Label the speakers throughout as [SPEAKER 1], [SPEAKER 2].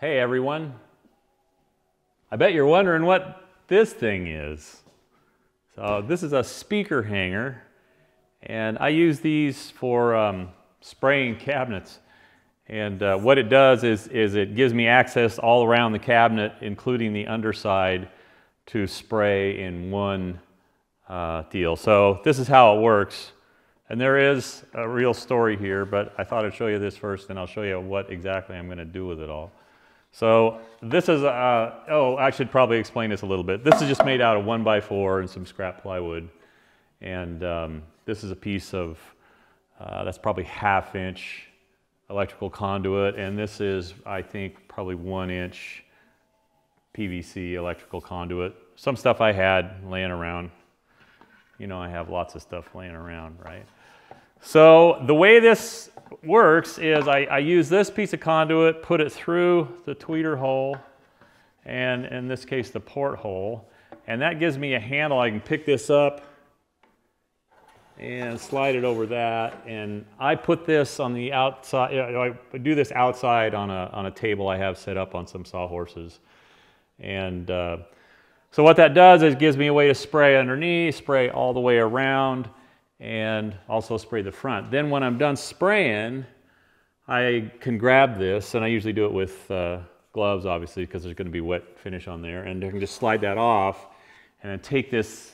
[SPEAKER 1] Hey everyone. I bet you're wondering what this thing is. So this is a speaker hanger and I use these for um, spraying cabinets. And uh, what it does is, is it gives me access all around the cabinet, including the underside, to spray in one uh, deal. So this is how it works. And there is a real story here, but I thought I'd show you this first, and I'll show you what exactly I'm going to do with it all. So this is, uh, oh, I should probably explain this a little bit. This is just made out of one by four and some scrap plywood. And um, this is a piece of, uh, that's probably half inch electrical conduit. And this is, I think, probably one inch PVC electrical conduit. Some stuff I had laying around. You know, I have lots of stuff laying around, right? So the way this works is I, I, use this piece of conduit, put it through the tweeter hole, and in this case the port hole, and that gives me a handle. I can pick this up and slide it over that. And I put this on the outside, I do this outside on a, on a table I have set up on some sawhorses. And uh, so what that does is gives me a way to spray underneath, spray all the way around, and also spray the front. Then when I'm done spraying, I can grab this, and I usually do it with uh, gloves, obviously, because there's going to be wet finish on there, and I can just slide that off, and then take this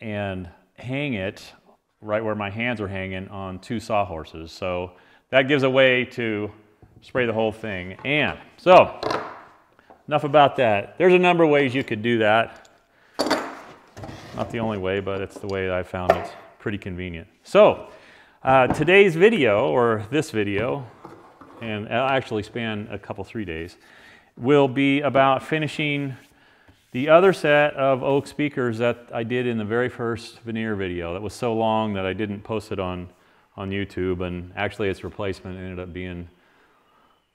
[SPEAKER 1] and hang it right where my hands are hanging on two sawhorses. So that gives a way to spray the whole thing. And so, enough about that. There's a number of ways you could do that. Not the only way, but it's the way I found it pretty convenient. So, uh, today's video, or this video, and it'll actually span a couple, three days, will be about finishing the other set of oak speakers that I did in the very first veneer video that was so long that I didn't post it on, on YouTube, and actually its replacement ended up being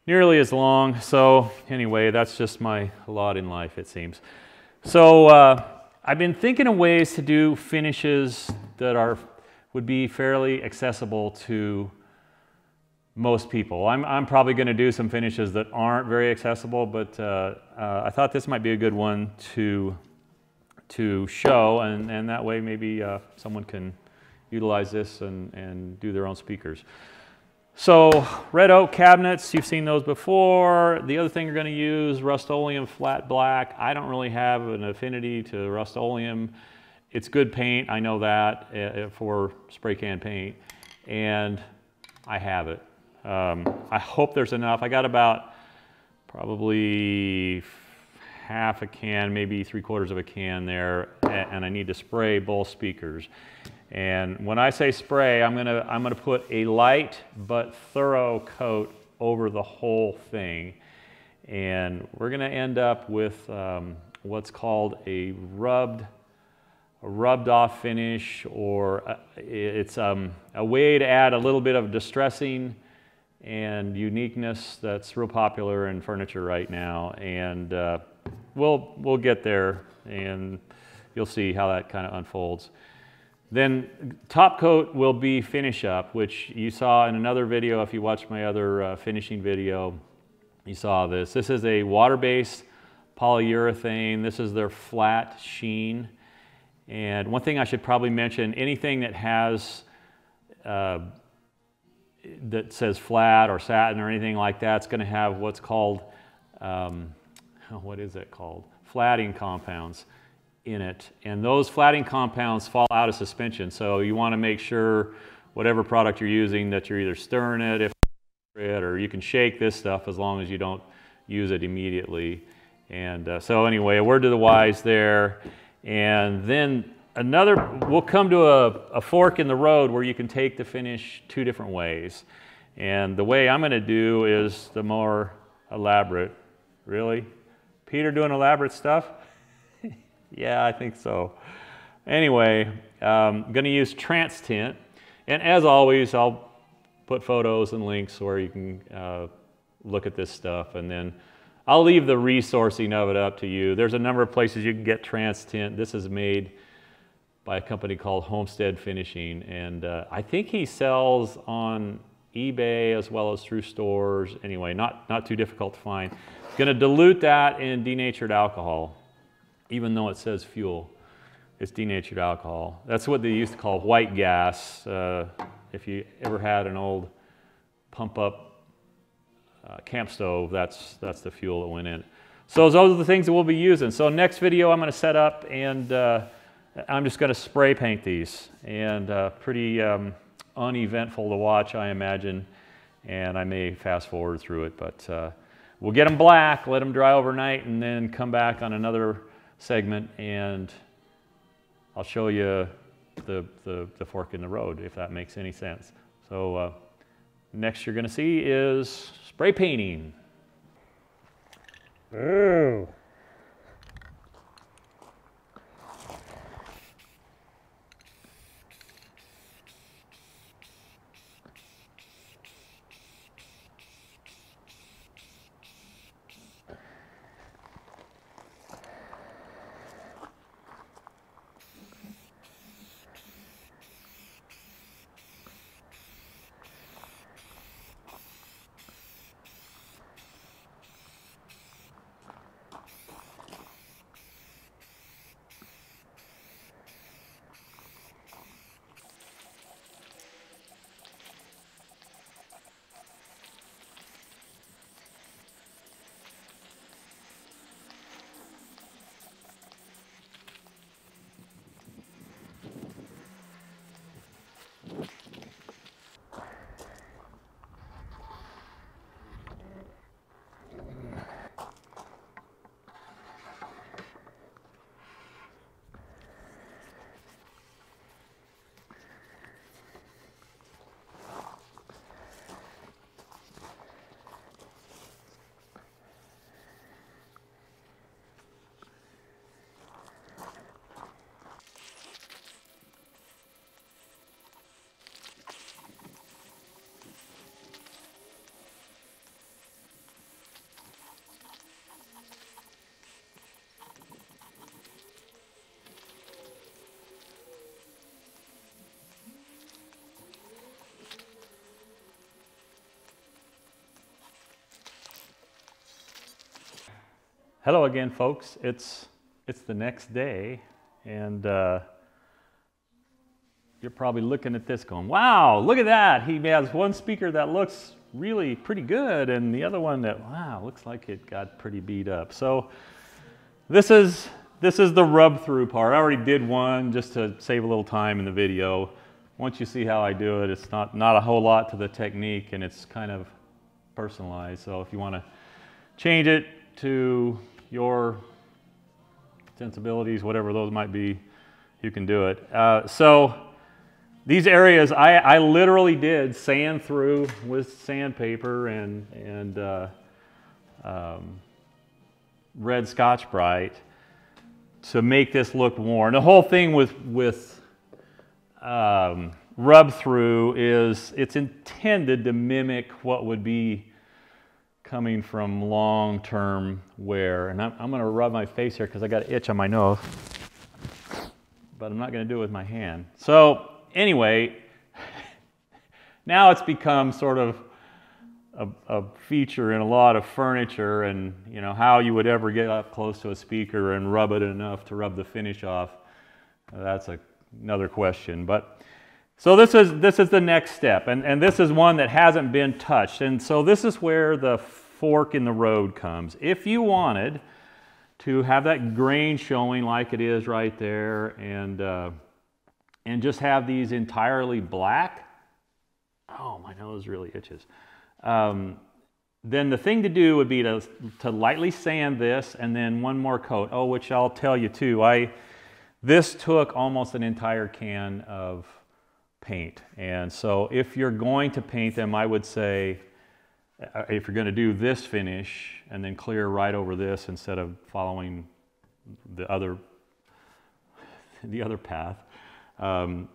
[SPEAKER 1] nearly as long. So anyway, that's just my lot in life, it seems. So uh, I've been thinking of ways to do finishes that are would be fairly accessible to most people. I'm, I'm probably going to do some finishes that aren't very accessible, but uh, uh, I thought this might be a good one to, to show, and, and that way maybe uh, someone can utilize this and, and do their own speakers. So red oak cabinets, you've seen those before. The other thing you're going to use, Rust-Oleum flat black. I don't really have an affinity to Rust-Oleum. It's good paint, I know that, uh, uh, for spray can paint, and I have it. Um, I hope there's enough. I got about probably half a can, maybe three quarters of a can there, and I need to spray both speakers. And when I say spray, I'm gonna, I'm gonna put a light but thorough coat over the whole thing. And we're gonna end up with um, what's called a rubbed, a rubbed off finish, or a, uh, it's um, a way to add a little bit of distressing and uniqueness that's real popular in furniture right now. And uh, we'll, we'll get there and you'll see how that kind of unfolds. Then top coat will be finish up, which you saw in another video. If you watched my other uh, finishing video, you saw this. This is a water-based polyurethane. This is their flat sheen. And one thing I should probably mention, anything that has, uh, that says flat or satin or anything like that, it's gonna have what's called, um, what is it called? Flatting compounds in it. And those flatting compounds fall out of suspension. So you want to make sure whatever product you're using that you're either stirring it if it or you can shake this stuff as long as you don't use it immediately. And uh, so anyway, a word to the wise there. And then another, we'll come to a, a fork in the road where you can take the finish two different ways. And the way I'm going to do is the more elaborate. Really? Peter doing elaborate stuff? Yeah, I think so. Anyway, um, I'm going to use TransTint. And as always, I'll put photos and links where you can uh, look at this stuff. And then I'll leave the resourcing of it up to you. There's a number of places you can get TransTint. This is made by a company called Homestead Finishing. And uh, I think he sells on eBay as well as through stores. Anyway, not, not too difficult to find. Going to dilute that in denatured alcohol, even though it says fuel. It's denatured alcohol. That's what they used to call white gas. Uh, if you ever had an old pump up uh, camp stove, that's, that's the fuel that went in. So those are the things that we'll be using. So next video I'm going to set up and uh, I'm just going to spray paint these and uh, pretty um, uneventful to watch, I imagine. And I may fast forward through it, but uh, we'll get them black, let them dry overnight, and then come back on another segment and I'll show you the, the, the fork in the road, if that makes any sense. So uh, next you're going to see is spray painting.
[SPEAKER 2] Ooh.
[SPEAKER 1] Hello again, folks. It's it's the next day, and uh, you're probably looking at this, going, "Wow, look at that! He has one speaker that looks really pretty good, and the other one that wow looks like it got pretty beat up." So this is this is the rub through part. I already did one just to save a little time in the video. Once you see how I do it, it's not not a whole lot to the technique, and it's kind of personalized. So if you want to change it to your sensibilities, whatever those might be, you can do it. Uh, so these areas, I, I, literally did sand through with sandpaper and, and uh, um, red Scotch-Brite to make this look worn. The whole thing with, with um, rub through is it's intended to mimic what would be coming from long-term wear. And I'm, I'm going to rub my face here because I got an itch on my nose. But I'm not going to do it with my hand. So anyway, now it's become sort of a, a, feature in a lot of furniture and you know how you would ever get up close to a speaker and rub it enough to rub the finish off. That's a, another question. But so this is this is the next step, and, and this is one that hasn't been touched. And so this is where the fork in the road comes. If you wanted to have that grain showing like it is right there and, uh, and just have these entirely black, oh, my nose really itches. Um, then the thing to do would be to, to lightly sand this and then one more coat. Oh, which I'll tell you too. I, this took almost an entire can of paint. And so if you're going to paint them, I would say uh, if you're going to do this finish and then clear right over this instead of following the other the other path, um,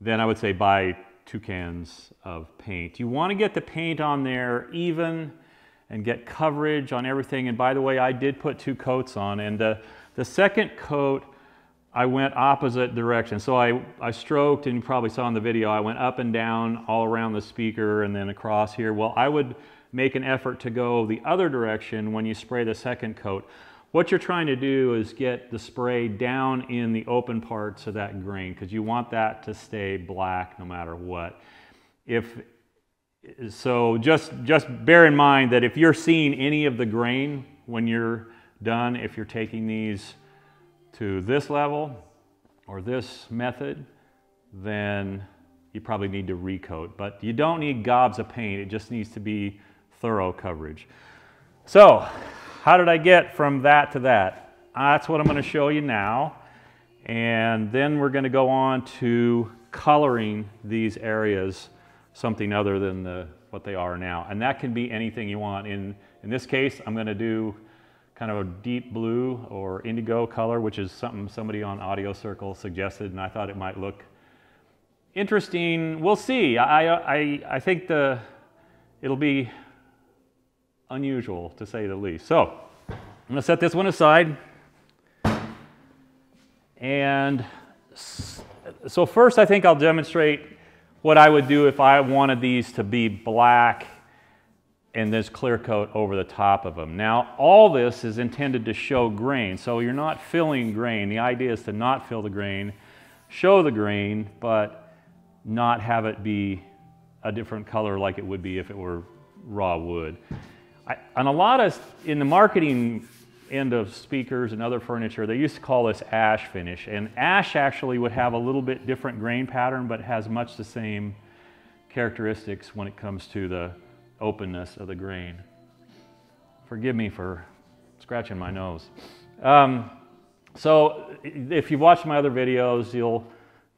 [SPEAKER 1] then I would say buy two cans of paint. You want to get the paint on there even and get coverage on everything. And by the way, I did put two coats on, and the, the second coat I went opposite direction. So I, I stroked, and you probably saw in the video, I went up and down all around the speaker and then across here. Well, I would make an effort to go the other direction when you spray the second coat. What you're trying to do is get the spray down in the open parts of that grain because you want that to stay black no matter what. If so just just bear in mind that if you're seeing any of the grain when you're done, if you're taking these to this level or this method, then you probably need to recoat. But you don't need gobs of paint, it just needs to be thorough coverage. So, how did I get from that to that? Uh, that's what I'm going to show you now. And then we're going to go on to coloring these areas something other than the, what they are now. And that can be anything you want. In, in this case, I'm going to do kind of a deep blue or indigo color, which is something somebody on Audio Circle suggested, and I thought it might look interesting. We'll see. I, I, I think the, it'll be unusual to say the least. So I'm going to set this one aside. And so first I think I'll demonstrate what I would do if I wanted these to be black and this clear coat over the top of them. Now, all this is intended to show grain, so you're not filling grain. The idea is to not fill the grain, show the grain, but not have it be a different color like it would be if it were raw wood. I, and a lot of, in the marketing end of speakers and other furniture, they used to call this ash finish. And ash actually would have a little bit different grain pattern, but has much the same characteristics when it comes to the openness of the grain. Forgive me for scratching my nose. Um, so if you've watched my other videos, you'll,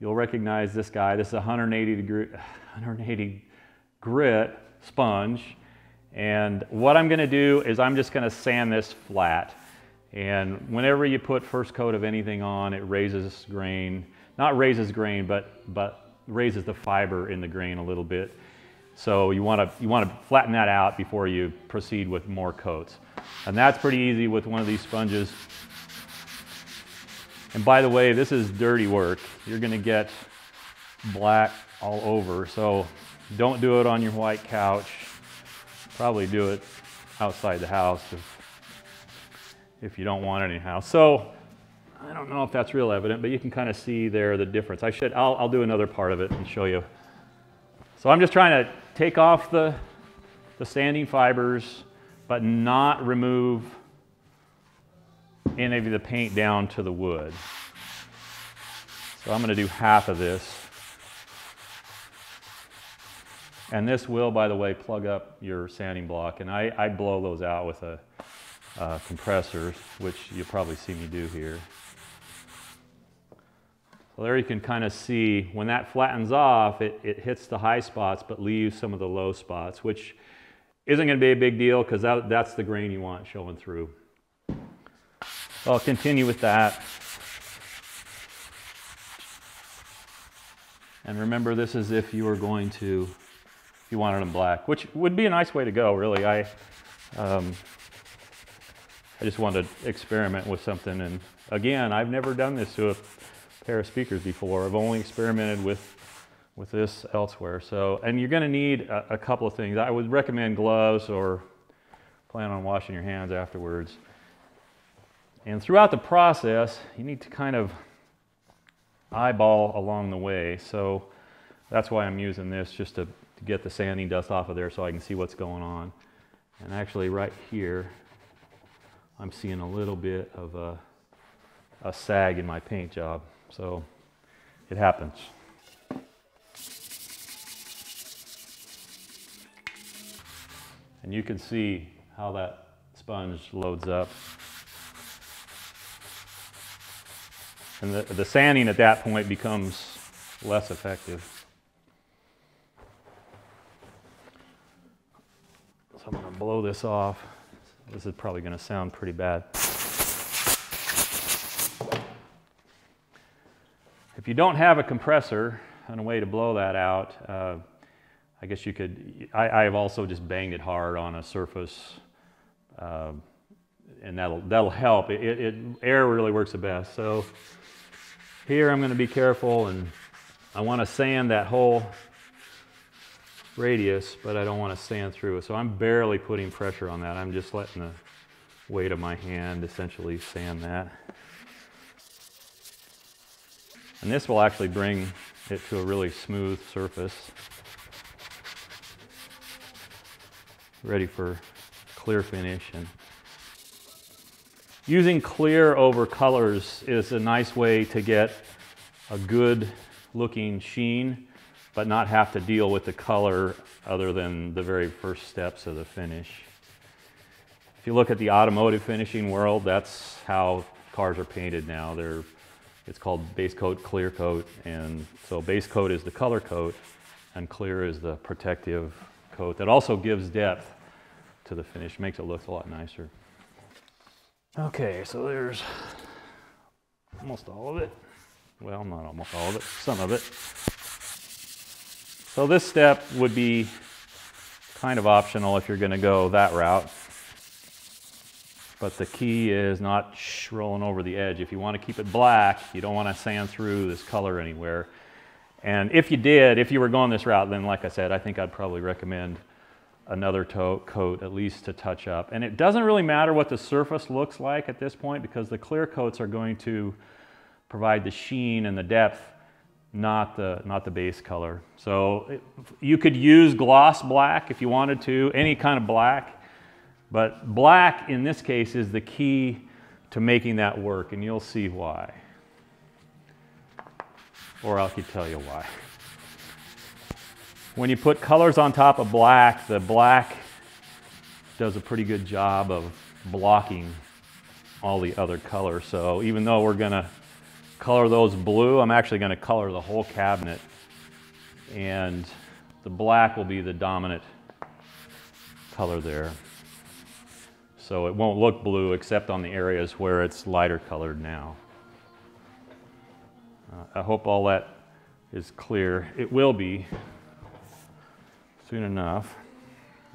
[SPEAKER 1] you'll recognize this guy. This is a 180 degree, 180 grit sponge. And what I'm gonna do is I'm just gonna sand this flat. And whenever you put first coat of anything on, it raises grain, not raises grain, but, but raises the fiber in the grain a little bit. So you want to you want to flatten that out before you proceed with more coats. And that's pretty easy with one of these sponges. And by the way, this is dirty work. You're going to get black all over. So don't do it on your white couch. Probably do it outside the house if, if you don't want it anyhow. So I don't know if that's real evident, but you can kind of see there the difference. I should, I'll, I'll do another part of it and show you. So I'm just trying to take off the, the sanding fibers, but not remove any of the paint down to the wood. So I'm going to do half of this. And this will, by the way, plug up your sanding block. And I, I blow those out with a uh, compressor, which you'll probably see me do here. So there you can kind of see when that flattens off, it, it hits the high spots but leaves some of the low spots, which isn't going to be a big deal because that, that's the grain you want showing through. I'll continue with that. And remember, this is if you were going to, if you wanted them black, which would be a nice way to go, really. I, um, I just wanted to experiment with something. And again, I've never done this to a pair of speakers before. I've only experimented with with this elsewhere. So, and you're going to need a, a, couple of things. I would recommend gloves or plan on washing your hands afterwards. And throughout the process, you need to kind of eyeball along the way. So that's why I'm using this just to, to get the sanding dust off of there so I can see what's going on. And actually right here, I'm seeing a little bit of a, a sag in my paint job. So it happens. And you can see how that sponge loads up. And the, the sanding at that point becomes less effective. So I'm going to blow this off. This is probably going to sound pretty bad. If you don't have a compressor and a way to blow that out, uh, I guess you could, I, have also just banged it hard on a surface uh, and that'll, that'll help. It, it, air really works the best. So Here I'm going to be careful and I want to sand that whole radius, but I don't want to sand through it. So I'm barely putting pressure on that. I'm just letting the weight of my hand essentially sand that. And this will actually bring it to a really smooth surface. Ready for clear finish. And using clear over colors is a nice way to get a good looking sheen, but not have to deal with the color other than the very first steps of the finish. If you look at the automotive finishing world, that's how cars are painted now. They're, it's called base coat, clear coat, and so base coat is the color coat, and clear is the protective coat that also gives depth to the finish, makes it look a lot nicer. Okay, so there's almost all of it. Well, not almost all of it, some of it. So this step would be kind of optional if you're going to go that route. But the key is not rolling over the edge. If you want to keep it black, you don't want to sand through this color anywhere. And if you did, if you were going this route, then like I said, I think I'd probably recommend another coat at least to touch up. And it doesn't really matter what the surface looks like at this point because the clear coats are going to provide the sheen and the depth, not the, not the base color. So it, you could use gloss black if you wanted to, any kind of black. But black in this case is the key to making that work, and you'll see why. Or I could tell you why. When you put colors on top of black, the black does a pretty good job of blocking all the other colors. So even though we're going to color those blue, I'm actually going to color the whole cabinet. And the black will be the dominant color there. So it won't look blue except on the areas where it's lighter colored now. Uh, I hope all that is clear. It will be soon enough.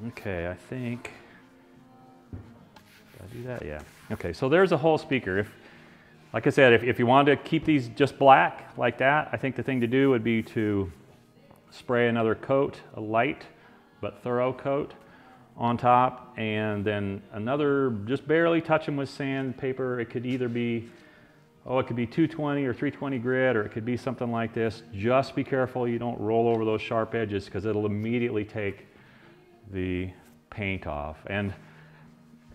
[SPEAKER 1] Okay, I think, did I do that? Yeah. Okay, so there's a whole speaker. If, like I said, if, if you wanted to keep these just black like that, I think the thing to do would be to spray another coat, a light but thorough coat on top and then another just barely touch them with sandpaper. It could either be, oh, it could be 220 or 320 grit or it could be something like this. Just be careful you don't roll over those sharp edges because it'll immediately take the paint off. And,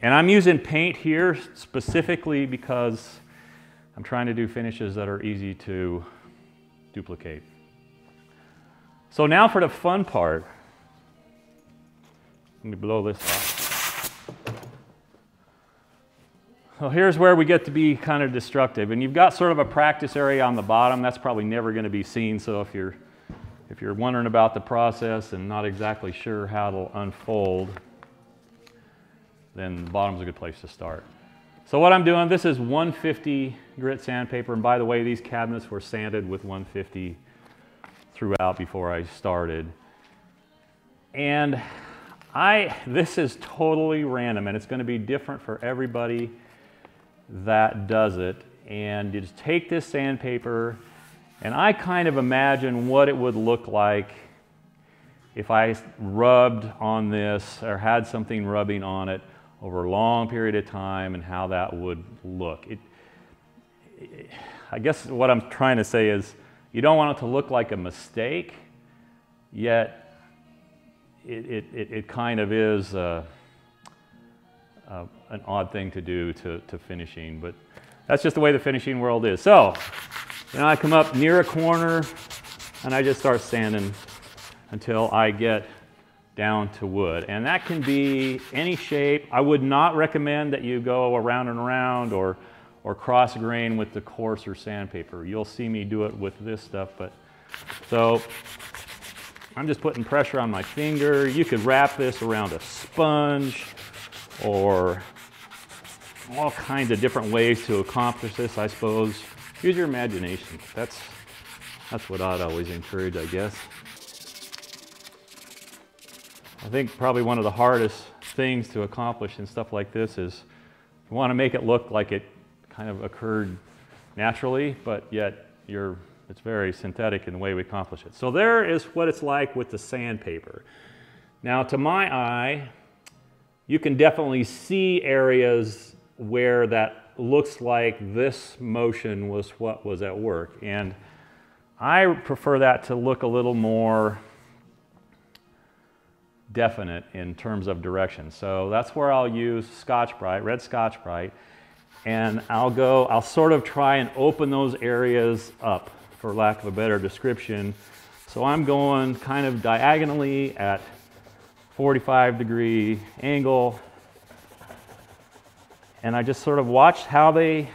[SPEAKER 1] and I'm using paint here specifically because I'm trying to do finishes that are easy to duplicate. So now for the fun part. Let me blow this off. So here's where we get to be kind of destructive. And you've got sort of a practice area on the bottom. That's probably never going to be seen. So if you're, if you're wondering about the process and not exactly sure how it'll unfold, then the bottom's a good place to start. So what I'm doing, this is 150 grit sandpaper. And by the way, these cabinets were sanded with 150 throughout before I started. And I, this is totally random and it's going to be different for everybody that does it. And you just take this sandpaper and I kind of imagine what it would look like if I rubbed on this or had something rubbing on it over a long period of time and how that would look. It, I guess what I'm trying to say is you don't want it to look like a mistake, yet it, it, it, kind of is uh, uh, an odd thing to do to, to finishing, but that's just the way the finishing world is. So then I come up near a corner and I just start sanding until I get down to wood. And that can be any shape. I would not recommend that you go around and around or, or cross grain with the coarser sandpaper. You'll see me do it with this stuff, but so I'm just putting pressure on my finger. You could wrap this around a sponge or all kinds of different ways to accomplish this, I suppose. Use your imagination. That's, that's what I'd always encourage, I guess. I think probably one of the hardest things to accomplish in stuff like this is you want to make it look like it kind of occurred naturally, but yet you're, it's very synthetic in the way we accomplish it. So there is what it's like with the sandpaper. Now to my eye, you can definitely see areas where that looks like this motion was what was at work. And I prefer that to look a little more definite in terms of direction. So that's where I'll use Scotch-Brite, red Scotch-Brite, and I'll go, I'll sort of try and open those areas up, for lack of a better description. So I'm going kind of diagonally at 45 degree angle, and I just sort of watch how they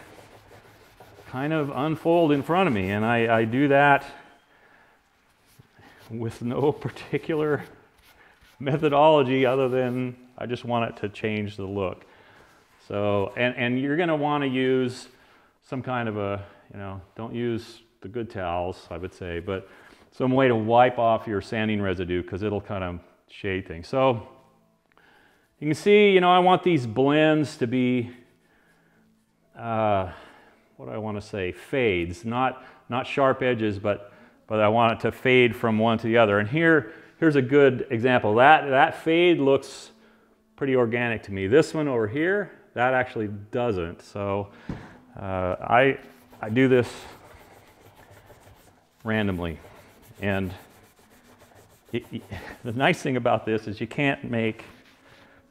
[SPEAKER 1] kind of unfold in front of me, and I, I do that with no particular methodology other than I just want it to change the look. So, and, and you're going to want to use some kind of a, you know, don't use the good towels, I would say, but some way to wipe off your sanding residue because it'll kind of shade things. So you can see, you know, I want these blends to be, uh, what do I want to say, fades, not, not sharp edges, but, but I want it to fade from one to the other. And here, here's a good example. That, that fade looks pretty organic to me. This one over here, that actually doesn't. So uh, I, I do this randomly. And it, it, the nice thing about this is you can't make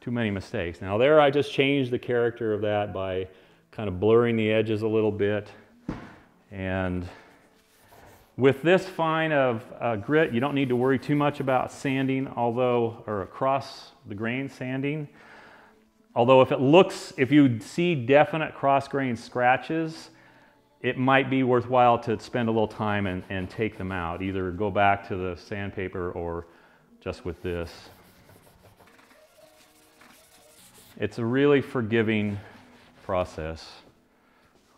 [SPEAKER 1] too many mistakes. Now there I just changed the character of that by kind of blurring the edges a little bit. And with this fine of uh, grit, you don't need to worry too much about sanding, although, or across the grain sanding. Although if it looks, if you see definite cross grain scratches, it might be worthwhile to spend a little time and, and take them out. Either go back to the sandpaper or just with this. It's a really forgiving process,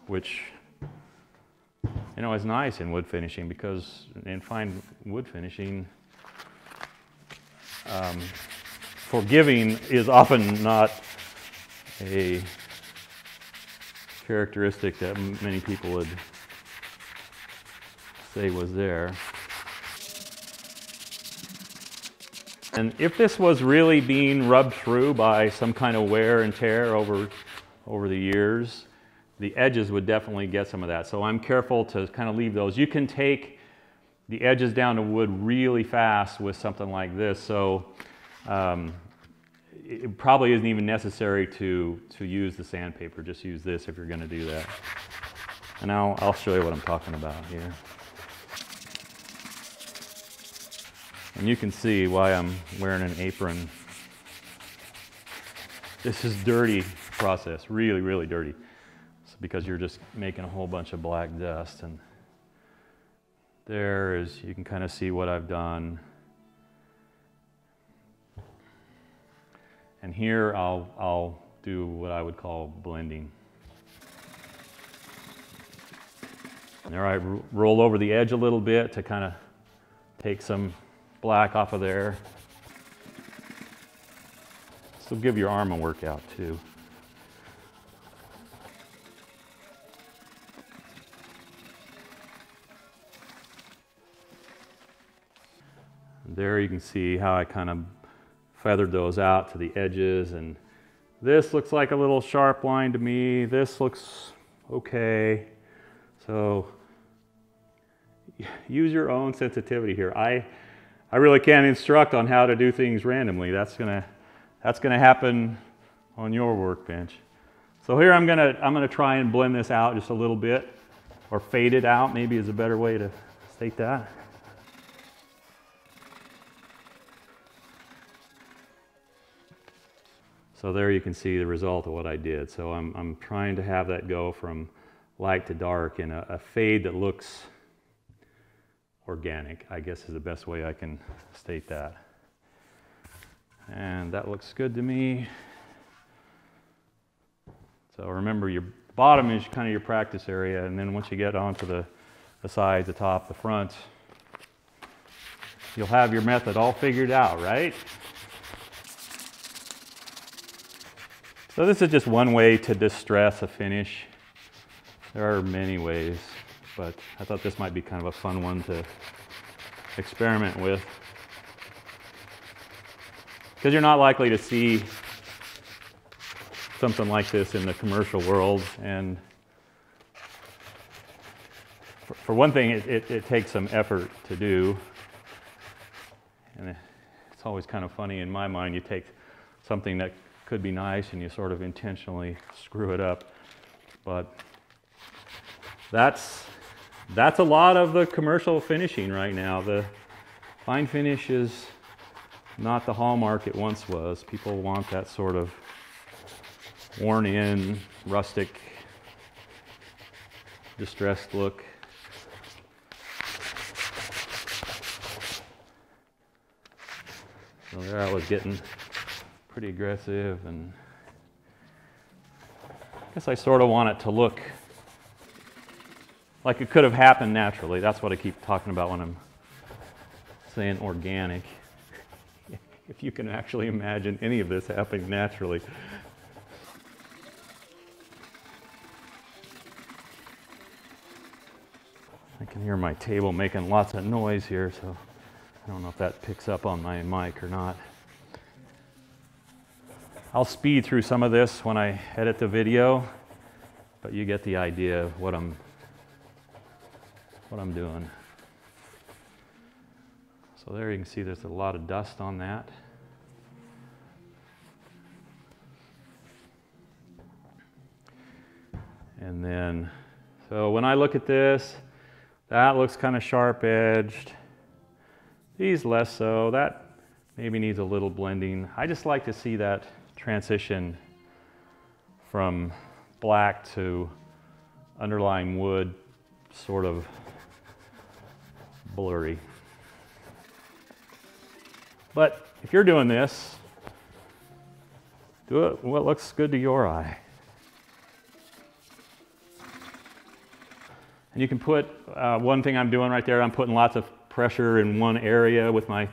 [SPEAKER 1] which you know is nice in wood finishing because in fine wood finishing, um, forgiving is often not a characteristic that many people would say was there. And if this was really being rubbed through by some kind of wear and tear over, over the years, the edges would definitely get some of that. So I'm careful to kind of leave those. You can take the edges down to wood really fast with something like this. So um, it probably isn't even necessary to, to use the sandpaper. Just use this if you're going to do that. And I'll, I'll show you what I'm talking about here. And you can see why I'm wearing an apron. This is dirty process, really, really dirty. It's because you're just making a whole bunch of black dust. And there is, you can kind of see what I've done. And here I'll, I'll do what I would call blending. And there I roll over the edge a little bit to kind of take some black off of there. This will give your arm a workout too. There you can see how I kind of feathered those out to the edges and this looks like a little sharp line to me. This looks okay. So use your own sensitivity here. I, I really can't instruct on how to do things randomly. That's gonna, that's gonna happen on your workbench. So here I'm gonna, I'm gonna try and blend this out just a little bit or fade it out maybe is a better way to state that. So there you can see the result of what I did. So I'm, I'm trying to have that go from light to dark in a, a fade that looks organic, I guess is the best way I can state that. And that looks good to me. So remember your bottom is kind of your practice area and then once you get onto the, the sides, the top, the front, you'll have your method all figured out, right? So this is just one way to distress a finish. There are many ways. but I thought this might be kind of a fun one to experiment with. Because you're not likely to see something like this in the commercial world. And for, for one thing, it, it, it, takes some effort to do. And it's always kind of funny in my mind. You take something that could be nice and you sort of intentionally screw it up. But that's that's a lot of the commercial finishing right now. The fine finish is not the hallmark it once was. People want that sort of worn in, rustic, distressed look. So there I was getting pretty aggressive and I guess I sort of want it to look like it could have happened naturally. That's what I keep talking about when I'm saying organic. if you can actually imagine any of this happening naturally. I can hear my table making lots of noise here, so I don't know if that picks up on my mic or not. I'll speed through some of this when I edit the video, but you get the idea of what I'm what I'm doing. So there you can see there's a lot of dust on that. And then, so when I look at this, that looks kind of sharp edged. These less so. That maybe needs a little blending. I just like to see that transition from black to underlying wood sort of blurry. But if you're doing this, do it what looks good to your eye. And you can put, uh, one thing I'm doing right there, I'm putting lots of pressure in one area with my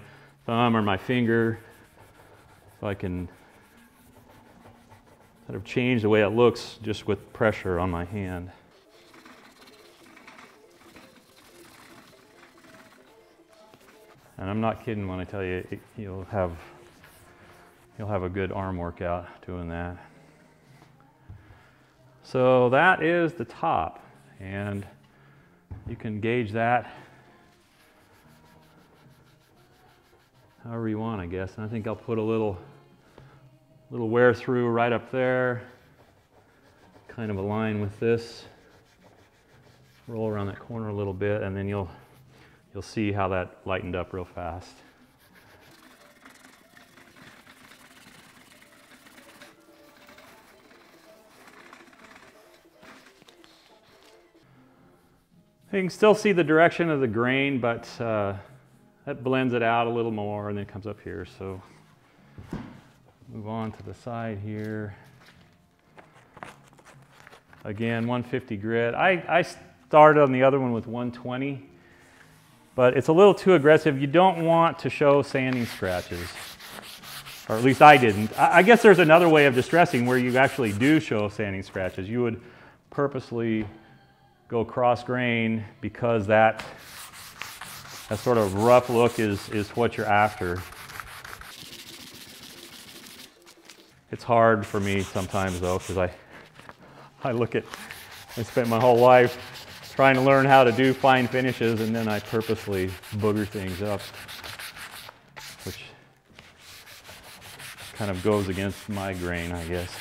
[SPEAKER 1] thumb or my finger so I can sort of change the way it looks just with pressure on my hand. And I'm not kidding when I tell you it, you'll have you'll have a good arm workout doing that. So that is the top and you can gauge that however you want, I guess. And I think I'll put a little little wear through right up there, kind of align with this. Roll around that corner a little bit, and then you'll you'll see how that lightened up real fast. You can still see the direction of the grain, but uh, that blends it out a little more and then it comes up here. So Move on to the side here. Again, 150 grit. I, I started on the other one with 120, but it's a little too aggressive. You don't want to show sanding scratches, or at least I didn't. I, I guess there's another way of distressing where you actually do show sanding scratches. You would purposely go cross grain because that, that sort of rough look is, is what you're after. It's hard for me sometimes though, because I, I look at, I spent my whole life trying to learn how to do fine finishes and then I purposely booger things up, which kind of goes against my grain, I guess.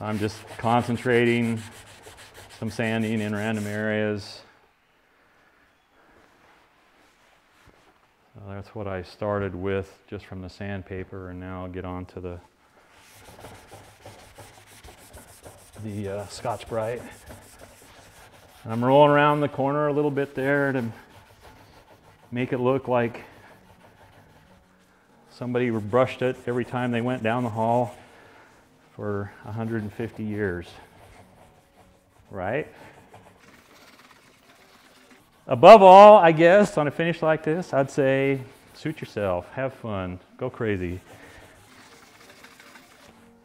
[SPEAKER 1] I'm just concentrating some sanding in random areas. Uh, that's what I started with just from the sandpaper and now I'll get on to the the uh, Scotch-Brite. I'm rolling around the corner a little bit there to make it look like somebody brushed it every time they went down the hall for 150 years. Right? Above all, I guess, on a finish like this, I'd say suit yourself, have fun, go crazy.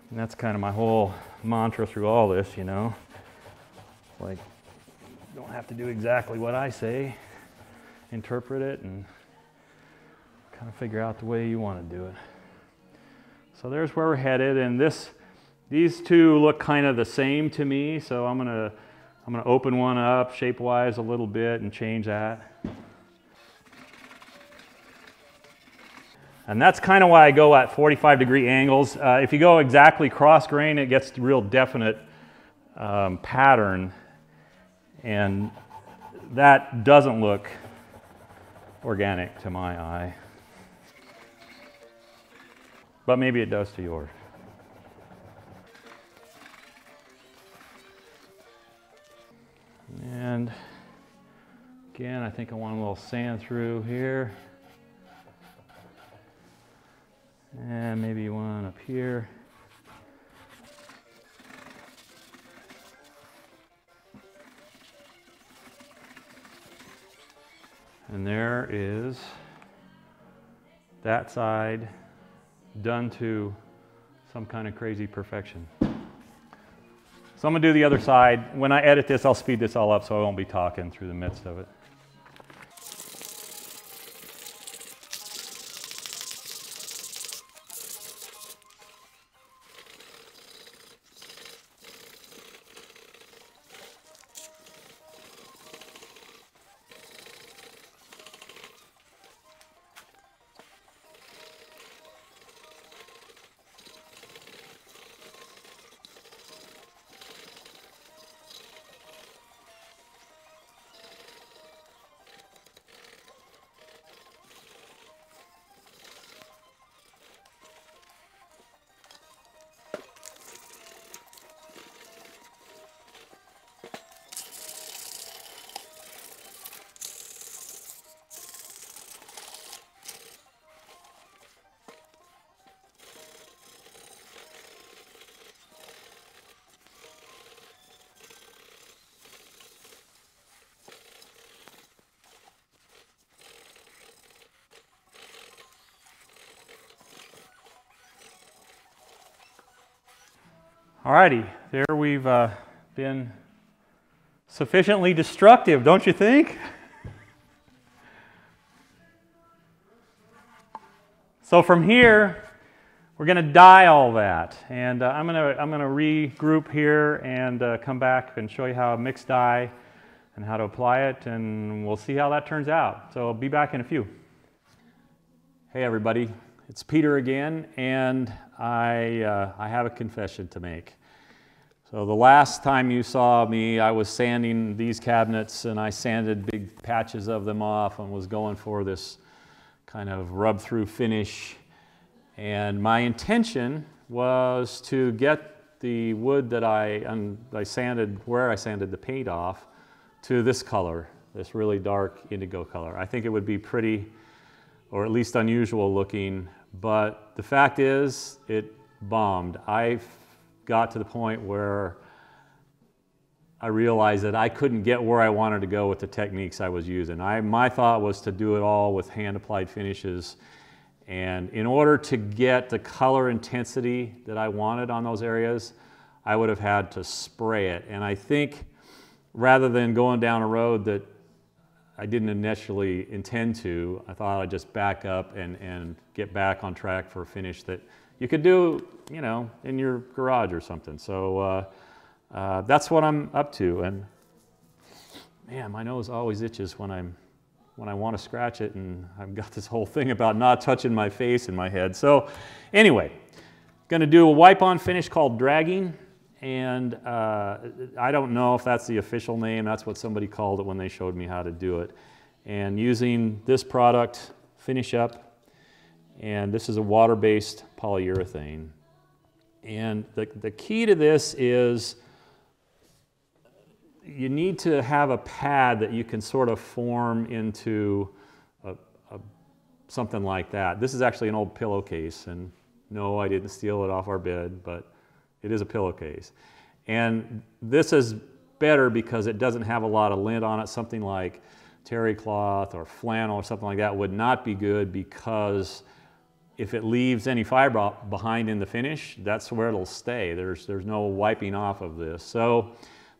[SPEAKER 1] And that's kind of my whole mantra through all this, you know. Like, you don't have to do exactly what I say, interpret it, and kind of figure out the way you want to do it. So there's where we're headed, and this, these two look kind of the same to me. So I'm gonna, I'm gonna open one up shape-wise a little bit and change that. And that's kind of why I go at 45 degree angles. Uh, if you go exactly cross grain, it gets real definite um, pattern. And that doesn't look organic to my eye. But maybe it does to yours. And again, I think I want a little sand through here. And maybe one up here. And there is that side done to some kind of crazy perfection. So I'm gonna do the other side. When I edit this, I'll speed this all up so I won't be talking through the midst of it. Alrighty, there we've uh, been sufficiently destructive, don't you think? So from here, we're going to dye all that. And uh, I'm going to I'm to regroup here and uh, come back and show you how to mix dye and how to apply it, and we'll see how that turns out. So I'll be back in a few. Hey, everybody. It's Peter again, and I, uh, I have a confession to make. So the last time you saw me, I was sanding these cabinets and I sanded big patches of them off and was going for this kind of rub through finish. And my intention was to get the wood that I, I sanded, where I sanded the paint off, to this color, this really dark indigo color. I think it would be pretty, or at least unusual looking, but the fact is, it bombed. I got to the point where I realized that I couldn't get where I wanted to go with the techniques I was using. I, my thought was to do it all with hand applied finishes. And in order to get the color intensity that I wanted on those areas, I would have had to spray it. And I think rather than going down a road that I didn't initially intend to, I thought I'd just back up and, and get back on track for a finish that you could do, you know, in your garage or something. So uh, uh, that's what I'm up to. And man, my nose always itches when I'm when I want to scratch it, and I've got this whole thing about not touching my face in my head. So anyway, going to do a wipe-on finish called dragging. And uh, I don't know if that's the official name. That's what somebody called it when they showed me how to do it. And using this product, finish up and this is a water-based polyurethane. And the, the key to this is you need to have a pad that you can sort of form into a, a, something like that. This is actually an old pillowcase, and no, I didn't steal it off our bed, but it is a pillowcase. And this is better because it doesn't have a lot of lint on it. Something like terry cloth or flannel or something like that would not be good because if it leaves any fiber behind in the finish, that's where it'll stay. There's, there's no wiping off of this. So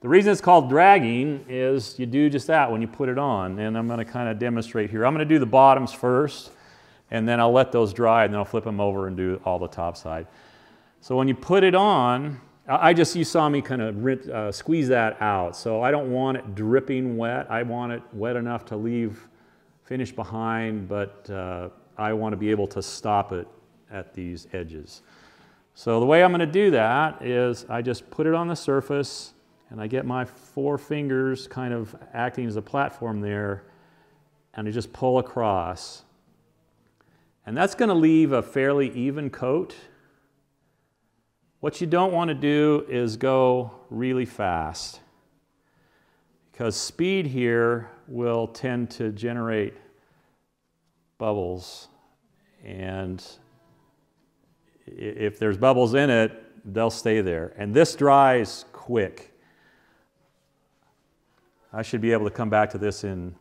[SPEAKER 1] the reason it's called dragging is you do just that when you put it on. And I'm going to kind of demonstrate here. I'm going to do the bottoms first, and then I'll let those dry, and then I'll flip them over and do all the top side. So when you put it on, I just, you saw me kind of uh, squeeze that out. So I don't want it dripping wet. I want it wet enough to leave finish behind, but uh, I want to be able to stop it at these edges. So the way I'm going to do that is I just put it on the surface and I get my four fingers kind of acting as a platform there and I just pull across. And that's going to leave a fairly even coat. What you don't want to do is go really fast because speed here will tend to generate bubbles. And if there's bubbles in it, they'll stay there. And this dries quick. I should be able to come back to this in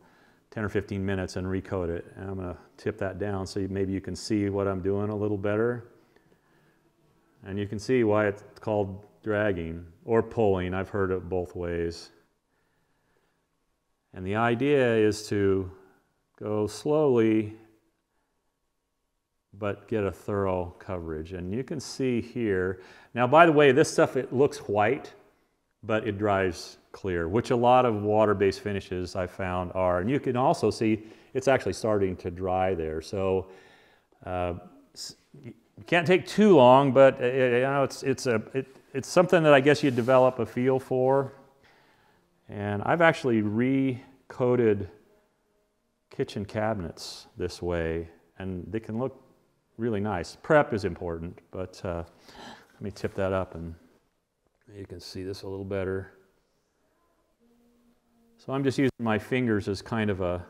[SPEAKER 1] 10 or 15 minutes and recoat it. And I'm going to tip that down so maybe you can see what I'm doing a little better. And you can see why it's called dragging or pulling. I've heard it both ways. And the idea is to go slowly but get a thorough coverage. And you can see here, now by the way, this stuff, it looks white, but it dries clear, which a lot of water-based finishes I found are. And you can also see it's actually starting to dry there. So uh, you can't take too long, but uh, you know, it's, it's, a, it, it's something that I guess you develop a feel for. And I've actually recoated kitchen cabinets this way, and they can look really nice. Prep is important, but uh, let me tip that up and you can see this a little better. So I'm just using my fingers as kind of a,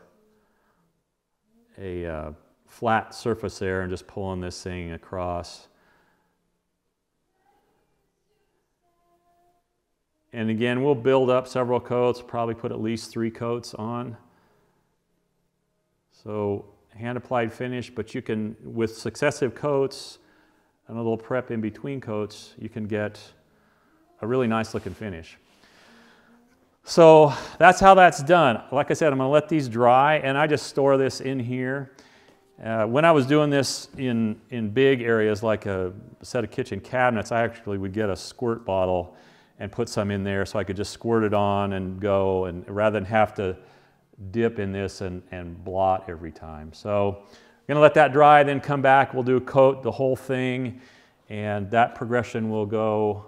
[SPEAKER 1] a uh, flat surface there and just pulling this thing across. And again, we'll build up several coats, probably put at least three coats on. So hand applied finish, but you can, with successive coats and a little prep in between coats, you can get a really nice looking finish. So that's how that's done. Like I said, I'm gonna let these dry and I just store this in here. Uh, when I was doing this in, in big areas like a set of kitchen cabinets, I actually would get a squirt bottle and put some in there so I could just squirt it on and go and rather than have to dip in this and, and blot every time. So I'm gonna let that dry, then come back, we'll do a coat the whole thing, and that progression will go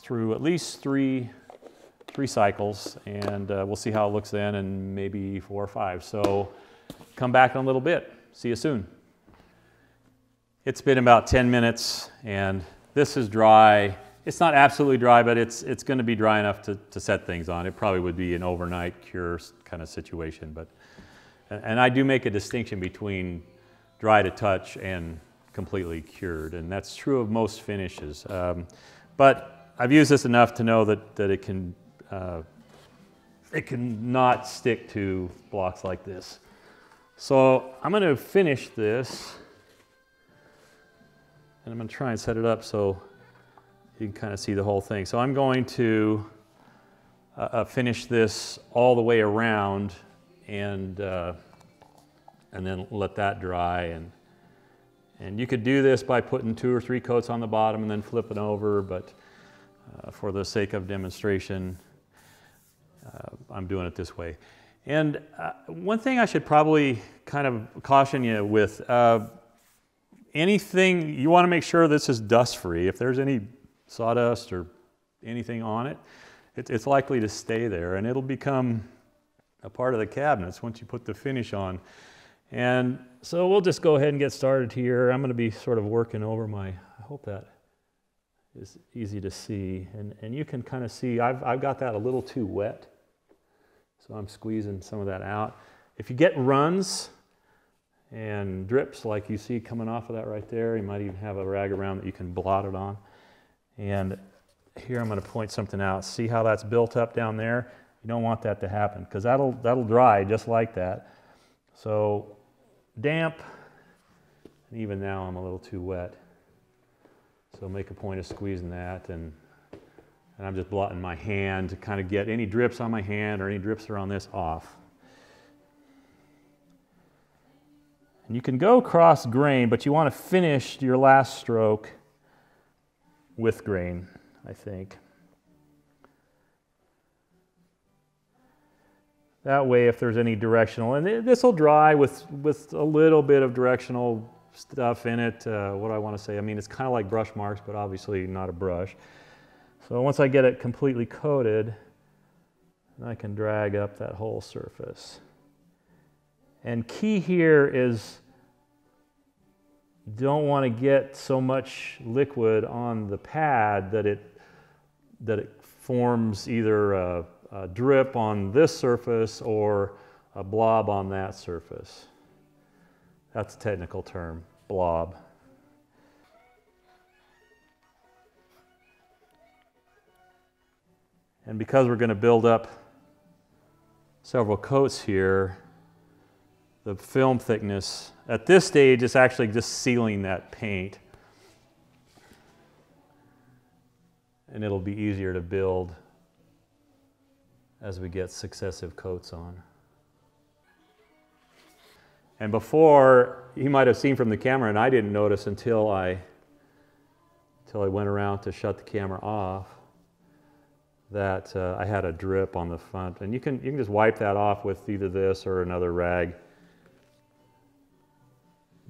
[SPEAKER 1] through at least three, three cycles, and uh, we'll see how it looks then, and maybe four or five. So come back in a little bit. See you soon. It's been about 10 minutes, and this is dry it's not absolutely dry, but it's, it's going to be dry enough to, to set things on. It probably would be an overnight cure kind of situation. But, and I do make a distinction between dry to touch and completely cured, and that's true of most finishes. Um, but I've used this enough to know that, that it can uh, it can not stick to blocks like this. So I'm going to finish this, and I'm going to try and set it up so you can kind of see the whole thing. So I'm going to uh, uh, finish this all the way around and, uh, and then let that dry. And, and you could do this by putting two or three coats on the bottom and then flipping over, but uh, for the sake of demonstration, uh, I'm doing it this way. And uh, one thing I should probably kind of caution you with, anything, you want to make sure this is dust free. If there's any sawdust or anything on it, it, it's likely to stay there and it'll become a part of the cabinets once you put the finish on. And so we'll just go ahead and get started here. I'm going to be sort of working over my, I hope that is easy to see. And, and you can kind of see, I've, I've got that a little too wet. So I'm squeezing some of that out. If you get runs and drips like you see coming off of that right there, you might even have a rag around that you can blot it on. And here I'm going to point something out. See how that's built up down there? You don't want that to happen because that'll, that'll dry just like that. So damp And even now I'm a little too wet. So make a point of squeezing that and and I'm just blotting my hand to kind of get any drips on my hand or any drips around this off. And you can go cross grain, but you want to finish your last stroke with grain, I think. That way, if there's any directional, and this will dry with, with a little bit of directional stuff in it. Uh, what do I want to say? I mean, it's kind of like brush marks, but obviously not a brush. So once I get it completely coated, I can drag up that whole surface. And key here is don't want to get so much liquid on the pad that it that it forms either a, a drip on this surface or a blob on that surface. That's a technical term, blob. And because we're going to build up several coats here, the film thickness at this stage is actually just sealing that paint. And it'll be easier to build as we get successive coats on. And before, you might have seen from the camera, and I didn't notice until I, until I went around to shut the camera off that uh, I had a drip on the front. And you can, you can just wipe that off with either this or another rag.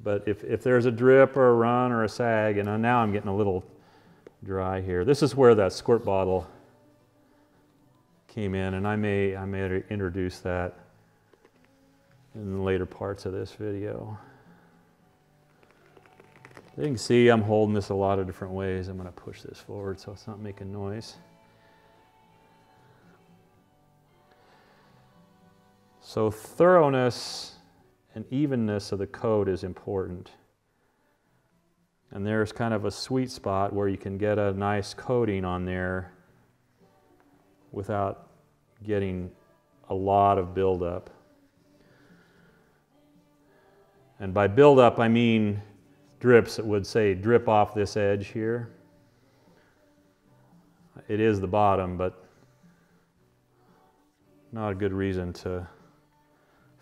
[SPEAKER 1] But if, if there's a drip or a run or a sag, and now I'm getting a little dry here. This is where that squirt bottle came in, and I may, I may introduce that in the later parts of this video. You can see I'm holding this a lot of different ways. I'm going to push this forward so it's not making noise. So, thoroughness and evenness of the coat is important. And there's kind of a sweet spot where you can get a nice coating on there without getting a lot of buildup. And by buildup, I mean drips that would say drip off this edge here. It is the bottom, but not a good reason to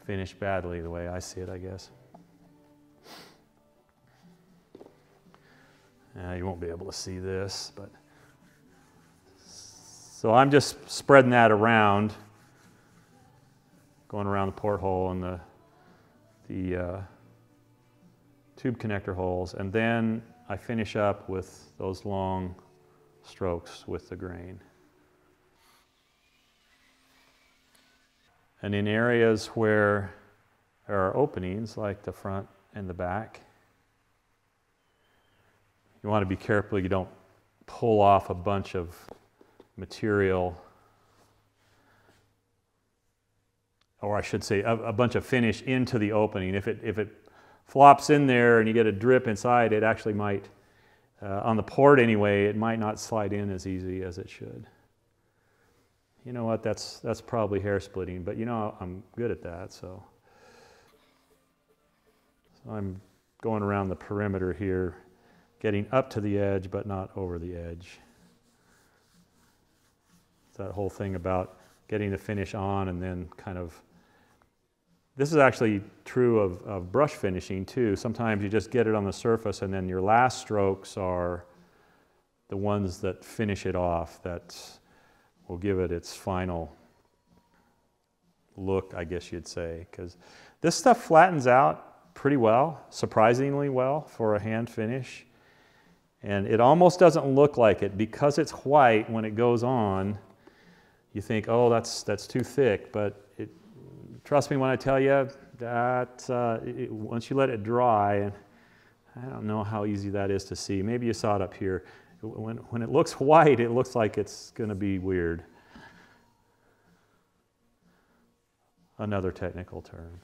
[SPEAKER 1] finish badly, the way I see it, I guess. Uh, you won't be able to see this, but so I'm just spreading that around, going around the porthole and the the uh, tube connector holes, and then I finish up with those long strokes with the grain. And in areas where there are openings, like the front and the back, you want to be careful you don't pull off a bunch of material, or I should say, a, a, bunch of finish into the opening. If it, if it flops in there and you get a drip inside, it actually might, uh, on the port anyway, it might not slide in as easy as it should you know what, that's, that's probably hair splitting, but you know, I'm good at that, so. so I'm going around the perimeter here, getting up to the edge, but not over the edge. It's that whole thing about getting the finish on and then kind of this is actually true of, of, brush finishing too. Sometimes you just get it on the surface and then your last strokes are the ones that finish it off. that will give it its final look, I guess you'd say, because this stuff flattens out pretty well, surprisingly well for a hand finish. And it almost doesn't look like it because it's white when it goes on. You think, oh, that's, that's too thick, but it, trust me when I tell you that uh, it, once you let it dry, and I don't know how easy that is to see. Maybe you saw it up here when, when it looks white, it looks like it's going to be weird. Another technical term.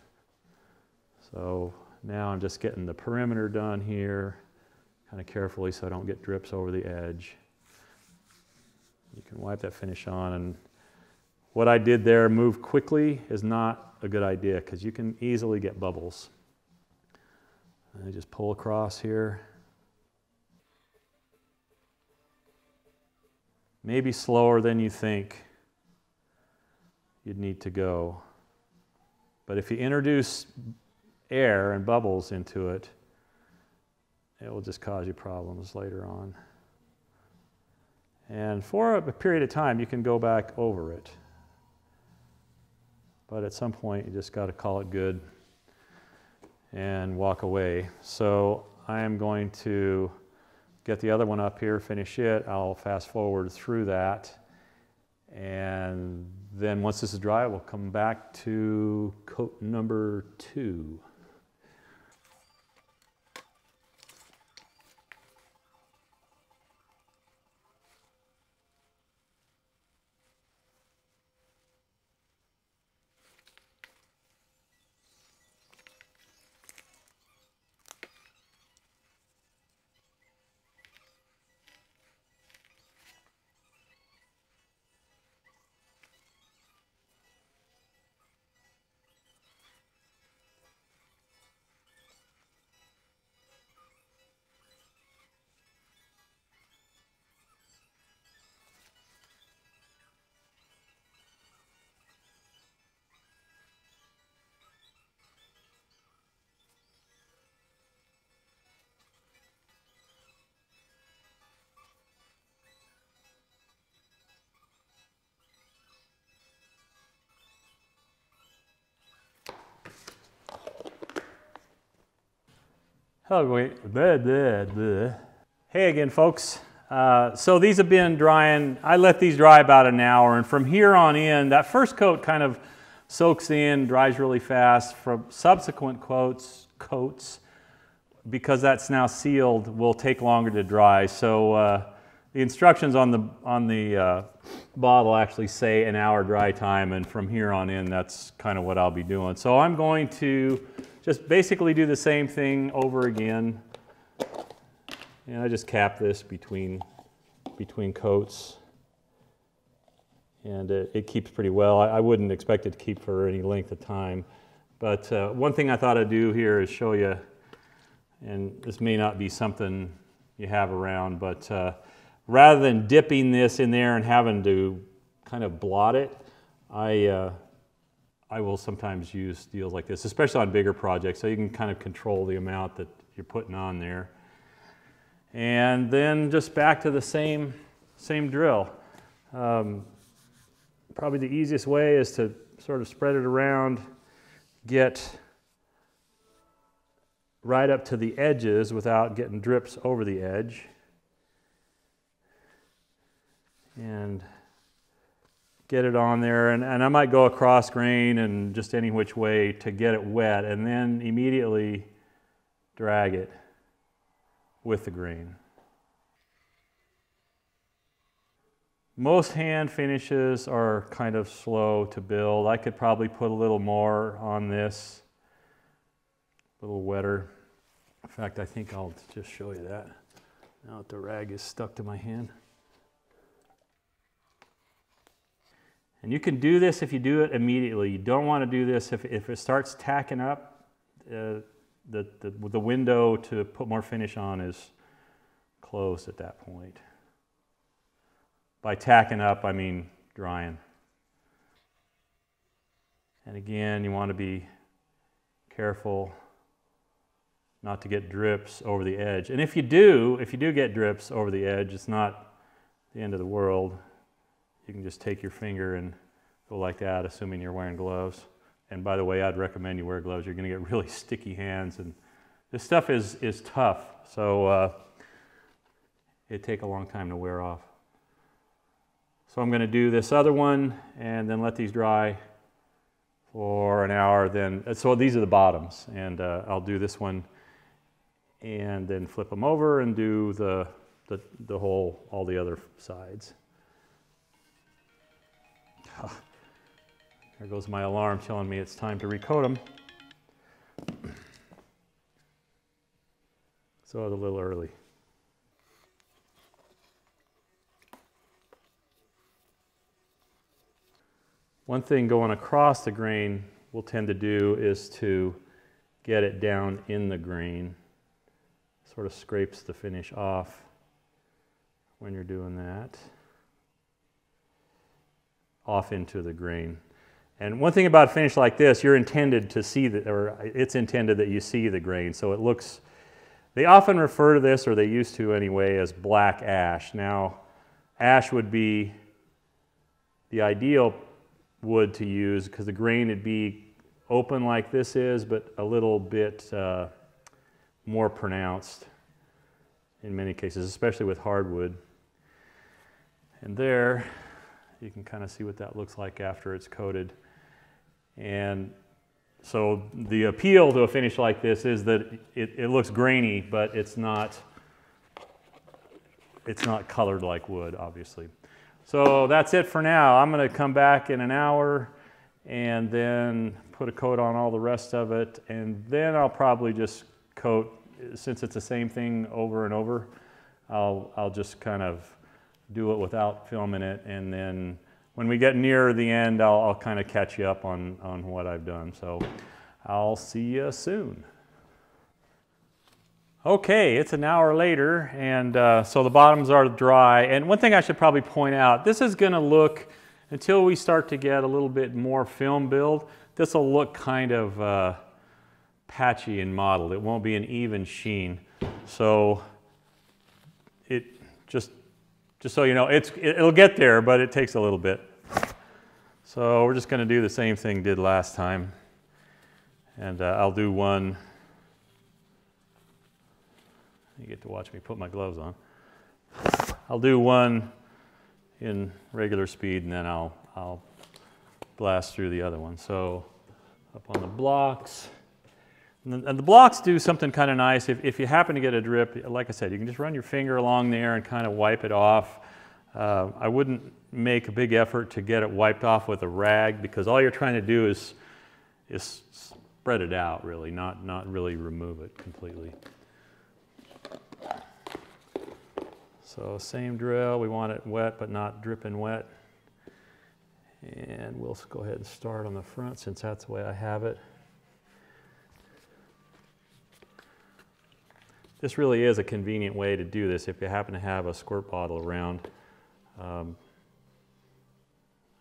[SPEAKER 1] So now I'm just getting the perimeter done here, kind of carefully so I don't get drips over the edge. You can wipe that finish on and what I did there, move quickly, is not a good idea because you can easily get bubbles. And I just pull across here. Maybe slower than you think you'd need to go. But if you introduce air and bubbles into it, it will just cause you problems later on. And for a period of time, you can go back over it. But at some point, you just got to call it good and walk away. So I am going to get the other one up here, finish it. I'll fast forward through that. And then once this is dry, we'll come back to coat number two. Oh, wait. Blah, blah, blah. Hey again, folks. Uh, so these have been drying. I let these dry about an hour, and from here on in, that first coat kind of soaks in, dries really fast. From subsequent coats, coats, because that's now sealed, will take longer to dry. So uh, the instructions on the on the uh, bottle actually say an hour dry time, and from here on in, that's kind of what I'll be doing. So I'm going to just basically do the same thing over again. And I just cap this between, between coats. And it, it keeps pretty well. I, I, wouldn't expect it to keep for any length of time. But uh, one thing I thought I'd do here is show you, and this may not be something you have around, but uh, rather than dipping this in there and having to kind of blot it, I, uh, I will sometimes use deals like this, especially on bigger projects, so you can kind of control the amount that you're putting on there. And then just back to the same, same drill. Um, probably the easiest way is to sort of spread it around, get right up to the edges without getting drips over the edge. And get it on there, and, and I might go across grain and just any which way to get it wet, and then immediately drag it with the grain. Most hand finishes are kind of slow to build. I could probably put a little more on this, a little wetter. In fact, I think I'll just show you that now that the rag is stuck to my hand. And you can do this if you do it immediately. You don't want to do this if, if it starts tacking up. Uh, the, the, the window to put more finish on is closed at that point. By tacking up, I mean drying. And again, you want to be careful not to get drips over the edge. And if you do, if you do get drips over the edge, it's not the end of the world you can just take your finger and go like that, assuming you're wearing gloves. And by the way, I'd recommend you wear gloves. You're going to get really sticky hands, and this stuff is, is tough, so uh, it take a long time to wear off. So I'm going to do this other one and then let these dry for an hour. Then so these are the bottoms, and uh, I'll do this one and then flip them over and do the the, the whole all the other sides. There goes my alarm telling me it's time to recoat them. So it's a little early. One thing going across the grain we'll tend to do is to get it down in the grain sort of scrapes the finish off when you're doing that off into the grain. And one thing about a finish like this, you're intended to see the, or it's intended that you see the grain. So it looks, they often refer to this, or they used to anyway, as black ash. Now, ash would be the ideal wood to use because the grain would be open like this is, but a little bit uh, more pronounced in many cases, especially with hardwood. And there, you can kind of see what that looks like after it's coated. And so the appeal to a finish like this is that it, it looks grainy, but it's not, it's not colored like wood, obviously. So that's it for now. I'm going to come back in an hour and then put a coat on all the rest of it. And then I'll probably just coat, since it's the same thing over and over, I'll, I'll just kind of do it without filming it. And then when we get near the end, I'll, I'll kind of catch you up on, on what I've done. So I'll see you soon. Okay, it's an hour later, and uh, so the bottoms are dry. And one thing I should probably point out, this is going to look, until we start to get a little bit more film build, this will look kind of uh, patchy and mottled. It won't be an even sheen. So it just just so you know, it's, it'll get there, but it takes a little bit. So we're just going to do the same thing did last time. And uh, I'll do one. You get to watch me put my gloves on. I'll do one in regular speed, and then I'll, I'll blast through the other one. So up on the blocks. And the, blocks do something kind of nice. If, if you happen to get a drip, like I said, you can just run your finger along there and kind of wipe it off. Uh, I wouldn't make a big effort to get it wiped off with a rag because all you're trying to do is, is spread it out really, not, not really remove it completely. So same drill, we want it wet but not dripping wet. And we'll go ahead and start on the front since that's the way I have it. This really is a convenient way to do this if you happen to have a squirt bottle around. Um,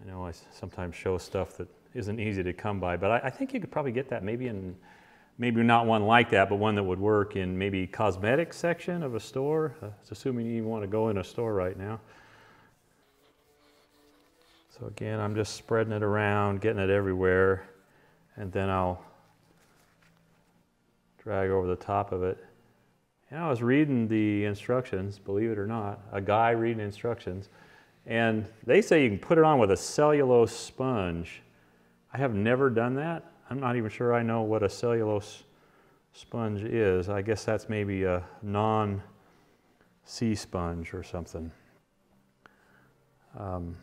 [SPEAKER 1] I know I sometimes show stuff that isn't easy to come by, but I, I, think you could probably get that maybe in, maybe not one like that, but one that would work in maybe cosmetic section of a store. Uh, it's assuming you want to go in a store right now. So again, I'm just spreading it around, getting it everywhere, and then I'll drag over the top of it. Know, I was reading the instructions, believe it or not, a guy reading instructions, and they say you can put it on with a cellulose sponge. I have never done that. I'm not even sure I know what a cellulose sponge is. I guess that's maybe a non sea sponge or something. Um,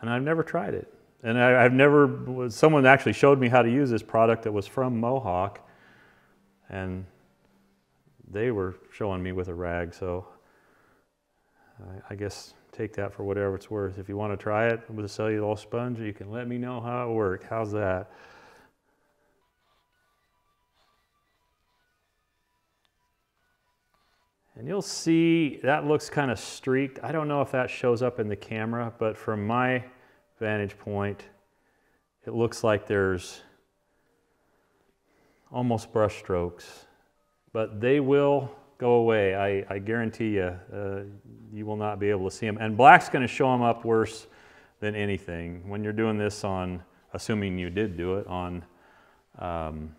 [SPEAKER 1] and I've never tried it. And I, have never, someone actually showed me how to use this product that was from Mohawk. And they were showing me with a rag, so I, I guess take that for whatever it's worth. If you want to try it with a cellulose sponge, you can let me know how it worked. How's that? And you'll see that looks kind of streaked. I don't know if that shows up in the camera, but from my vantage point, it looks like there's almost brush strokes but they will go away. I, I guarantee you, uh, you will not be able to see them. And black's going to show them up worse than anything. When you're doing this on, assuming you did do it, on um,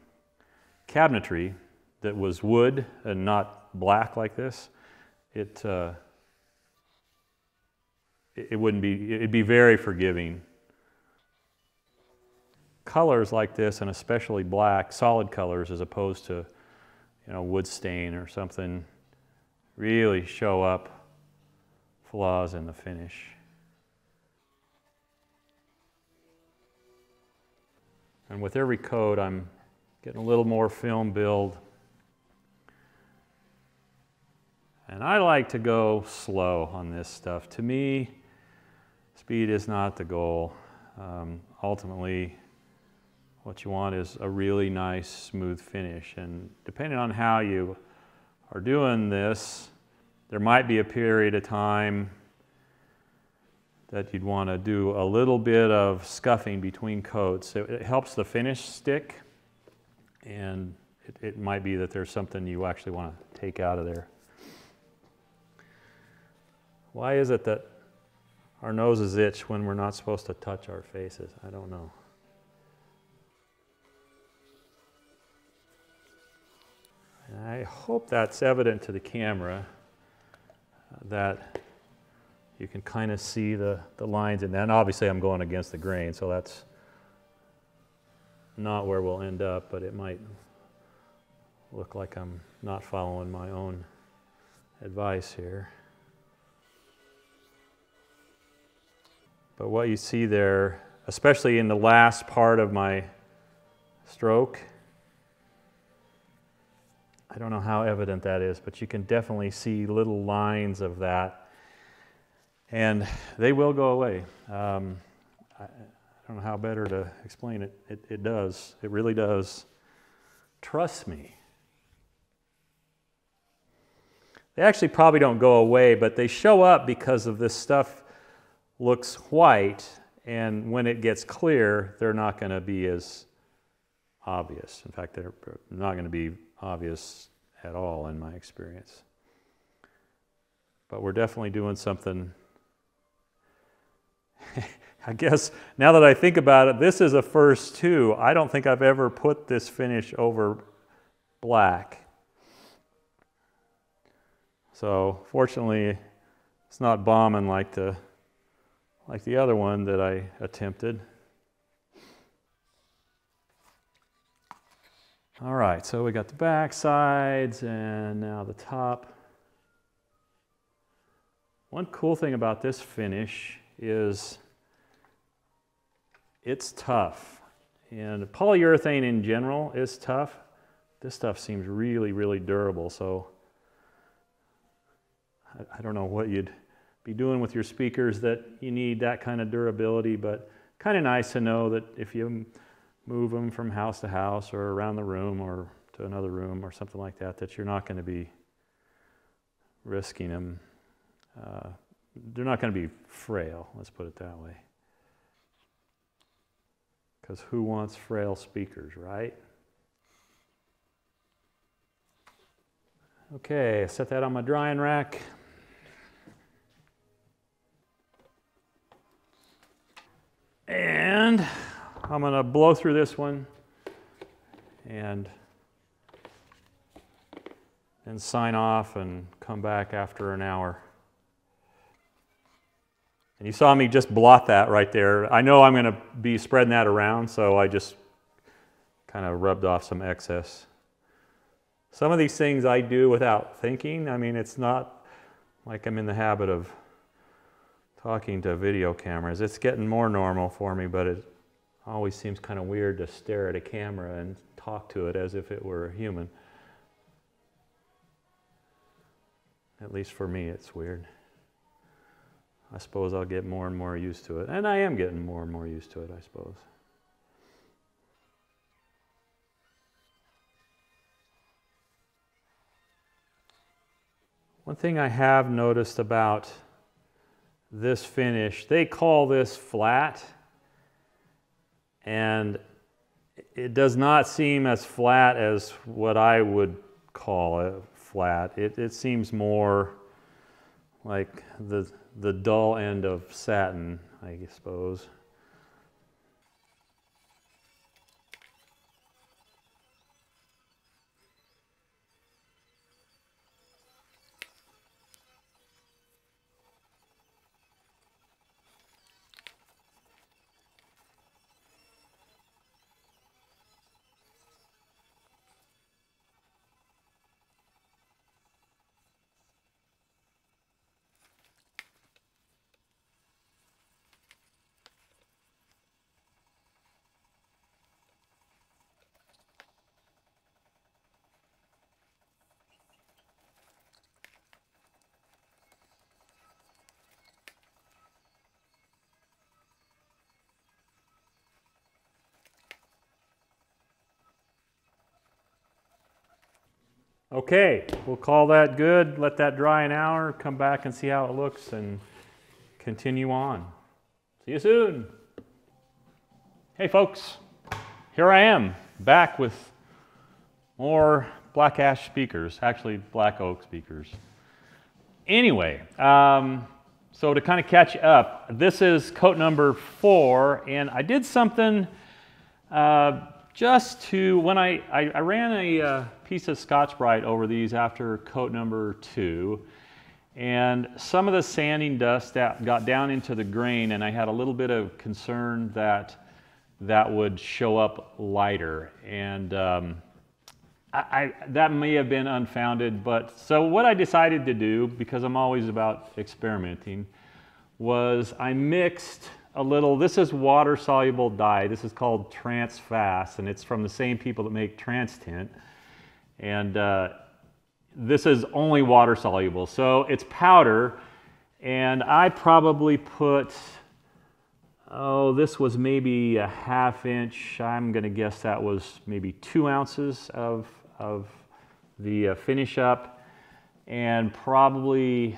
[SPEAKER 1] cabinetry that was wood and not black like this, it, uh, it, wouldn't be, it'd be very forgiving. Colors like this, and especially black, solid colors as opposed to you know, wood stain or something really show up flaws in the finish. And with every coat, I'm getting a little more film build. And I like to go slow on this stuff. To me, speed is not the goal. Um, ultimately, what you want is a really nice, smooth finish. And depending on how you are doing this, there might be a period of time that you'd want to do a little bit of scuffing between coats. It, it helps the finish stick, and it, it might be that there's something you actually want to take out of there. Why is it that our noses itch when we're not supposed to touch our faces? I don't know. I hope that's evident to the camera uh, that you can kind of see the, the lines and then obviously I'm going against the grain so that's not where we'll end up but it might look like I'm not following my own advice here. But what you see there, especially in the last part of my stroke, I don't know how evident that is, but you can definitely see little lines of that. And they will go away. Um, I, I, don't know how better to explain it. it. It does. It really does. Trust me. They actually probably don't go away, but they show up because of this stuff looks white, and when it gets clear, they're not going to be as obvious. In fact, they're not going to be obvious at all in my experience. But we're definitely doing something. I guess now that I think about it, this is a first too. I don't think I've ever put this finish over black. So fortunately, it's not bombing like the like the other one that I attempted. All right, so we got the back sides and now the top. One cool thing about this finish is it's tough. And polyurethane in general is tough. This stuff seems really, really durable. So I, I don't know what you'd be doing with your speakers that you need that kind of durability, but kind of nice to know that if you move them from house to house or around the room or to another room or something like that, that you're not going to be risking them. Uh, they're not going to be frail, let's put it that way. Because who wants frail speakers, right? Okay, set that on my drying rack. And I'm going to blow through this one and and sign off and come back after an hour. And you saw me just blot that right there. I know I'm going to be spreading that around, so I just kind of rubbed off some excess. Some of these things I do without thinking. I mean, it's not like I'm in the habit of talking to video cameras. It's getting more normal for me, but it always seems kind of weird to stare at a camera and talk to it as if it were a human. At least for me, it's weird. I suppose I'll get more and more used to it. And I am getting more and more used to it, I suppose. One thing I have noticed about this finish, they call this flat and it does not seem as flat as what I would call it flat. It, it seems more like the, the dull end of satin, I suppose. Okay, we'll call that good, let that dry an hour, come back and see how it looks, and continue on. See you soon. Hey, folks, here I am back with more black ash speakers, actually, black oak speakers. Anyway, um, so to kind of catch up, this is coat number four, and I did something uh, just to, when I, I, I ran a uh, piece of Scotch-Brite over these after coat number two, and some of the sanding dust that got down into the grain, and I had a little bit of concern that that would show up lighter. And um, I, I, that may have been unfounded, but so what I decided to do, because I'm always about experimenting, was I mixed a little, this is water soluble dye. This is called Transfast, and it's from the same people that make Tint. And uh, this is only water soluble. So it's powder, and I probably put, oh, this was maybe a half inch. I'm going to guess that was maybe two ounces of, of the uh, finish up, and probably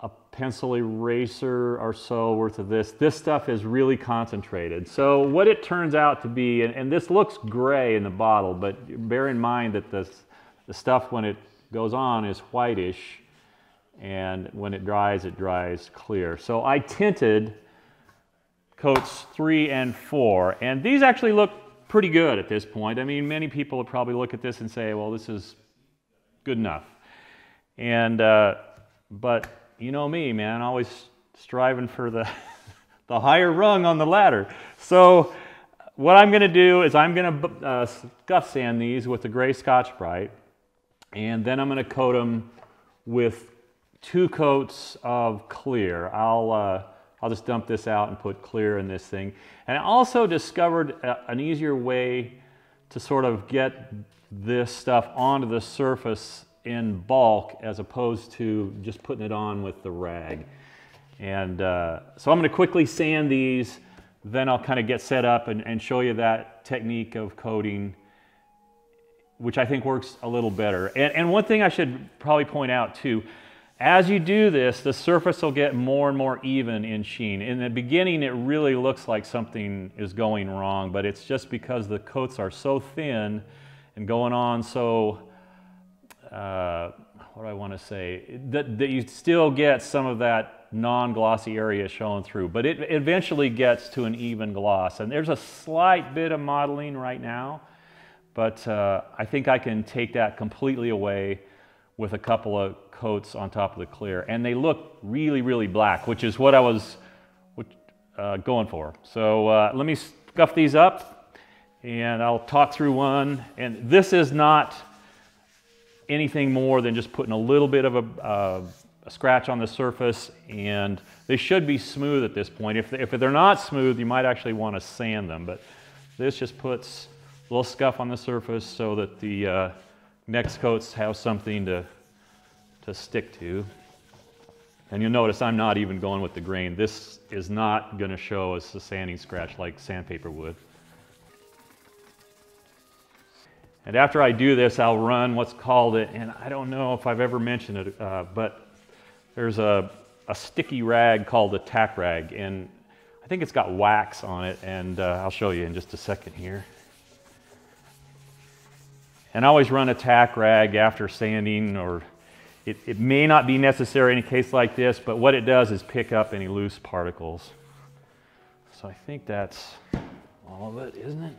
[SPEAKER 1] a pencil eraser or so worth of this. This stuff is really concentrated. So what it turns out to be, and, and this looks gray in the bottle, but bear in mind that this, the stuff when it goes on is whitish, and when it dries, it dries clear. So I tinted coats three and four, and these actually look pretty good at this point. I mean, many people would probably look at this and say, well, this is good enough. And, uh, but you know me, man, always striving for the, the higher rung on the ladder. So what I'm going to do is I'm going to uh, scuff sand these with the gray Scotch-Brite, and then I'm going to coat them with two coats of clear. I'll, uh, I'll just dump this out and put clear in this thing. And I also discovered a, an easier way to sort of get this stuff onto the surface in bulk as opposed to just putting it on with the rag. And uh, so I'm going to quickly sand these, then I'll kind of get set up and, and show you that technique of coating, which I think works a little better. And, and one thing I should probably point out too, as you do this, the surface will get more and more even in sheen. In the beginning, it really looks like something is going wrong, but it's just because the coats are so thin and going on so uh, what do I want to say, that, that you still get some of that non-glossy area showing through, but it eventually gets to an even gloss. And there's a slight bit of modeling right now, but uh, I think I can take that completely away with a couple of coats on top of the clear. And they look really, really black, which is what I was uh, going for. So uh, let me scuff these up and I'll talk through one. And this is not anything more than just putting a little bit of a, uh, a, scratch on the surface and they should be smooth at this point. If, if they're not smooth, you might actually want to sand them, but this just puts a little scuff on the surface so that the uh, next coats have something to, to stick to. And you'll notice I'm not even going with the grain. This is not going to show a sanding scratch like sandpaper would. And after I do this, I'll run what's called it, and I don't know if I've ever mentioned it, uh, but there's a, a sticky rag called a tack rag, and I think it's got wax on it, and uh, I'll show you in just a second here. And I always run a tack rag after sanding, or it, it may not be necessary in a case like this, but what it does is pick up any loose particles. So I think that's all of it, isn't it?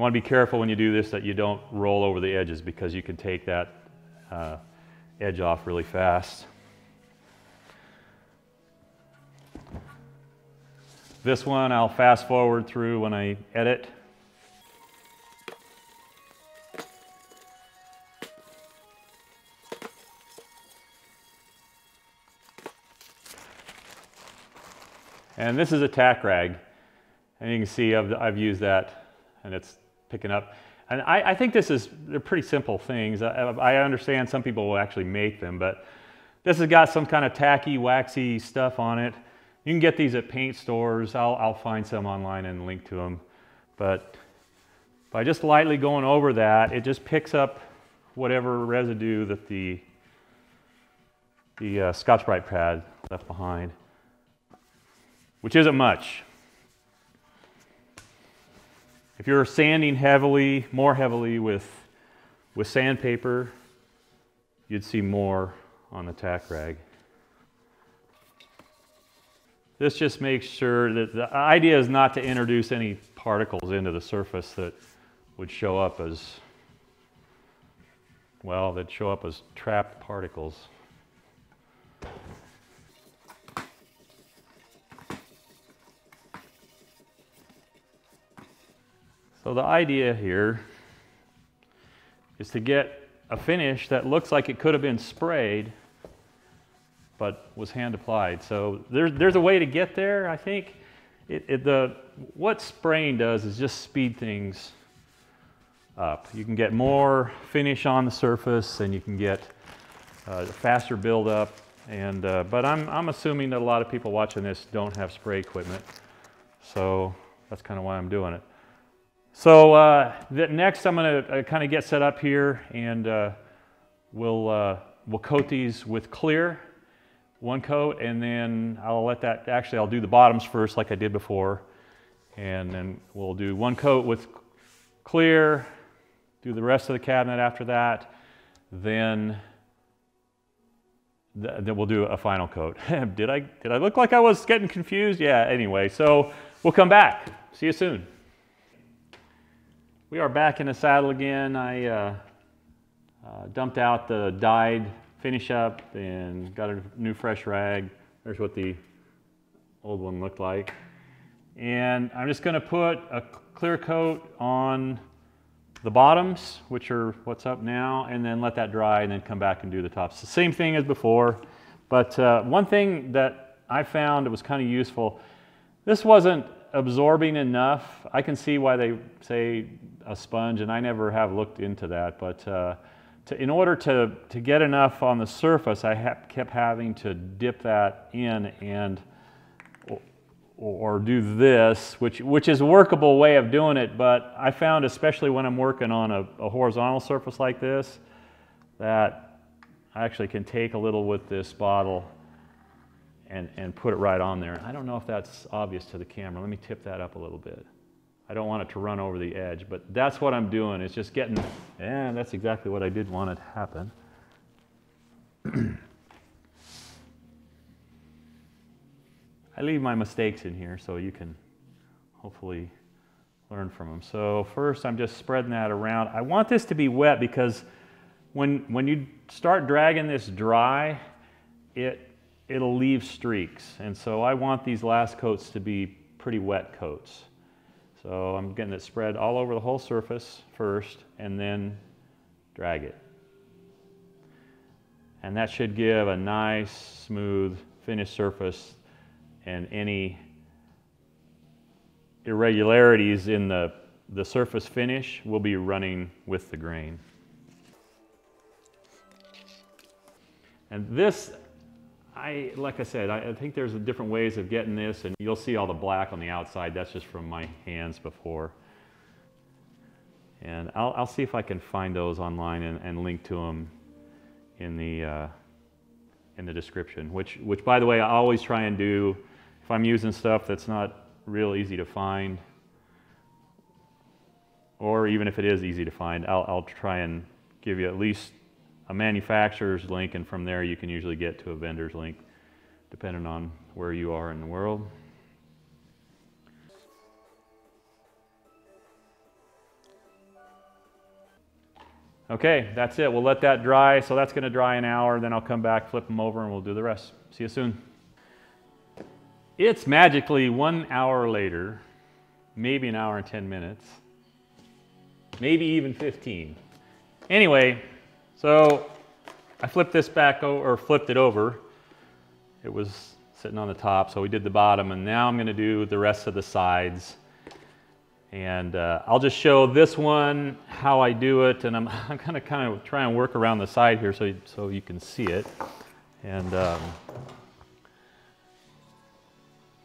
[SPEAKER 1] You want to be careful when you do this that you don't roll over the edges because you can take that uh, edge off really fast. This one I'll fast forward through when I edit. And this is a tack rag. And you can see I've, I've used that and it's picking up. And I, I think this is, they're pretty simple things. I, I, understand some people will actually make them, but this has got some kind of tacky, waxy stuff on it. You can get these at paint stores. I'll, I'll find some online and link to them. But by just lightly going over that, it just picks up whatever residue that the, the uh, Scotch-Brite pad left behind, which isn't much. If you're sanding heavily, more heavily with, with sandpaper, you'd see more on the tack rag. This just makes sure that the idea is not to introduce any particles into the surface that would show up as, well, that show up as trapped particles. So the idea here is to get a finish that looks like it could have been sprayed but was hand applied. So there's, there's a way to get there, I think. It, it, the, what spraying does is just speed things up. You can get more finish on the surface and you can get uh, faster buildup. And, uh, but I'm, I'm assuming that a lot of people watching this don't have spray equipment. So that's kind of why I'm doing it. So uh, next I'm going to uh, kind of get set up here and uh, we'll, uh, we'll coat these with clear, one coat, and then I'll let that, actually I'll do the bottoms first like I did before. And then we'll do one coat with clear, do the rest of the cabinet after that, then then we'll do a final coat. did I did I look like I was getting confused? Yeah, anyway. So we'll come back. See you soon. We are back in the saddle again. I uh, uh, dumped out the dyed finish up and got a new fresh rag. There's what the old one looked like. And I'm just gonna put a clear coat on the bottoms, which are what's up now, and then let that dry and then come back and do the tops. The same thing as before, but uh, one thing that I found was kind of useful, this wasn't absorbing enough. I can see why they say a sponge, and I never have looked into that, but uh, to, in order to, to get enough on the surface, I ha kept having to dip that in and or do this, which, which is a workable way of doing it, but I found, especially when I'm working on a, a, horizontal surface like this, that I actually can take a little with this bottle and, and put it right on there. I don't know if that's obvious to the camera. Let me tip that up a little bit. I don't want it to run over the edge, but that's what I'm doing. It's just getting, and that's exactly what I did want it to happen. I leave my mistakes in here so you can hopefully learn from them. So first I'm just spreading that around. I want this to be wet because when, when you start dragging this dry, it, it'll leave streaks. And so I want these last coats to be pretty wet coats. So I'm getting it spread all over the whole surface first and then drag it. And that should give a nice, smooth, finished surface and any irregularities in the, the surface finish will be running with the grain. And this, I, like I said, I, I think there's different ways of getting this and you'll see all the black on the outside. That's just from my hands before. And I'll, I'll see if I can find those online and, and link to them in the, uh, in the description, which, which by the way, I always try and do if I'm using stuff that's not real easy to find, or even if it is easy to find, I'll, I'll try and give you at least a manufacturer's link, and from there you can usually get to a vendor's link, depending on where you are in the world. Okay, that's it. We'll let that dry. So that's going to dry an hour. Then I'll come back, flip them over, and we'll do the rest. See you soon. It's magically one hour later, maybe an hour and 10 minutes, maybe even 15. Anyway, so I flipped this back or flipped it over. It was sitting on the top, so we did the bottom, and now I'm going to do the rest of the sides. And uh, I'll just show this one how I do it, and I'm, I'm to kind of try and work around the side here so, so you can see it. And um,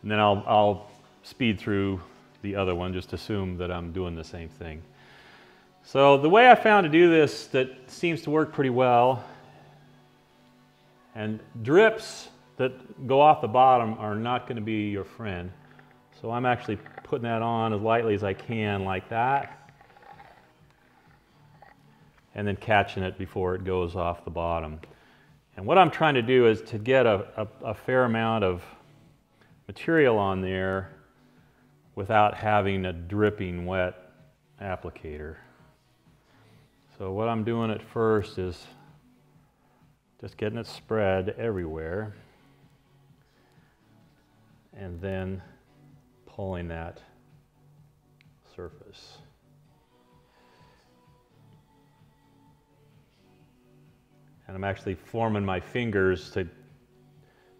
[SPEAKER 1] and then I'll, I'll speed through the other one, just assume that I'm doing the same thing. So the way I found to do this that seems to work pretty well, and drips that go off the bottom are not going to be your friend. So I'm actually putting that on as lightly as I can like that, and then catching it before it goes off the bottom. And what I'm trying to do is to get a, a, a fair amount of material on there without having a dripping wet applicator. So what I'm doing at first is just getting it spread everywhere and then pulling that surface. And I'm actually forming my fingers to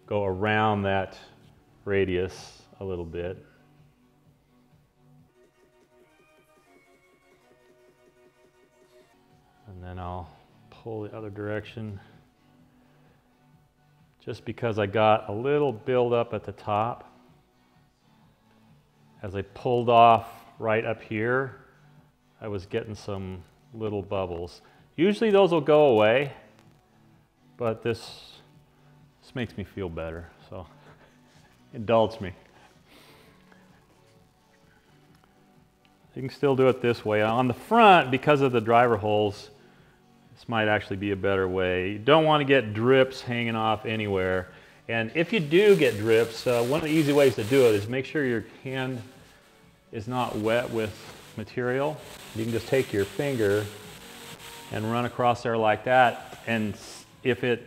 [SPEAKER 1] go around that radius a little bit. Then I'll pull the other direction just because I got a little buildup at the top. As I pulled off right up here, I was getting some little bubbles. Usually those will go away, but this, this makes me feel better, so indulge me. You can still do it this way. On the front, because of the driver holes, this might actually be a better way. You don't want to get drips hanging off anywhere. And if you do get drips, uh, one of the easy ways to do it is make sure your hand is not wet with material. You can just take your finger and run across there like that. And if it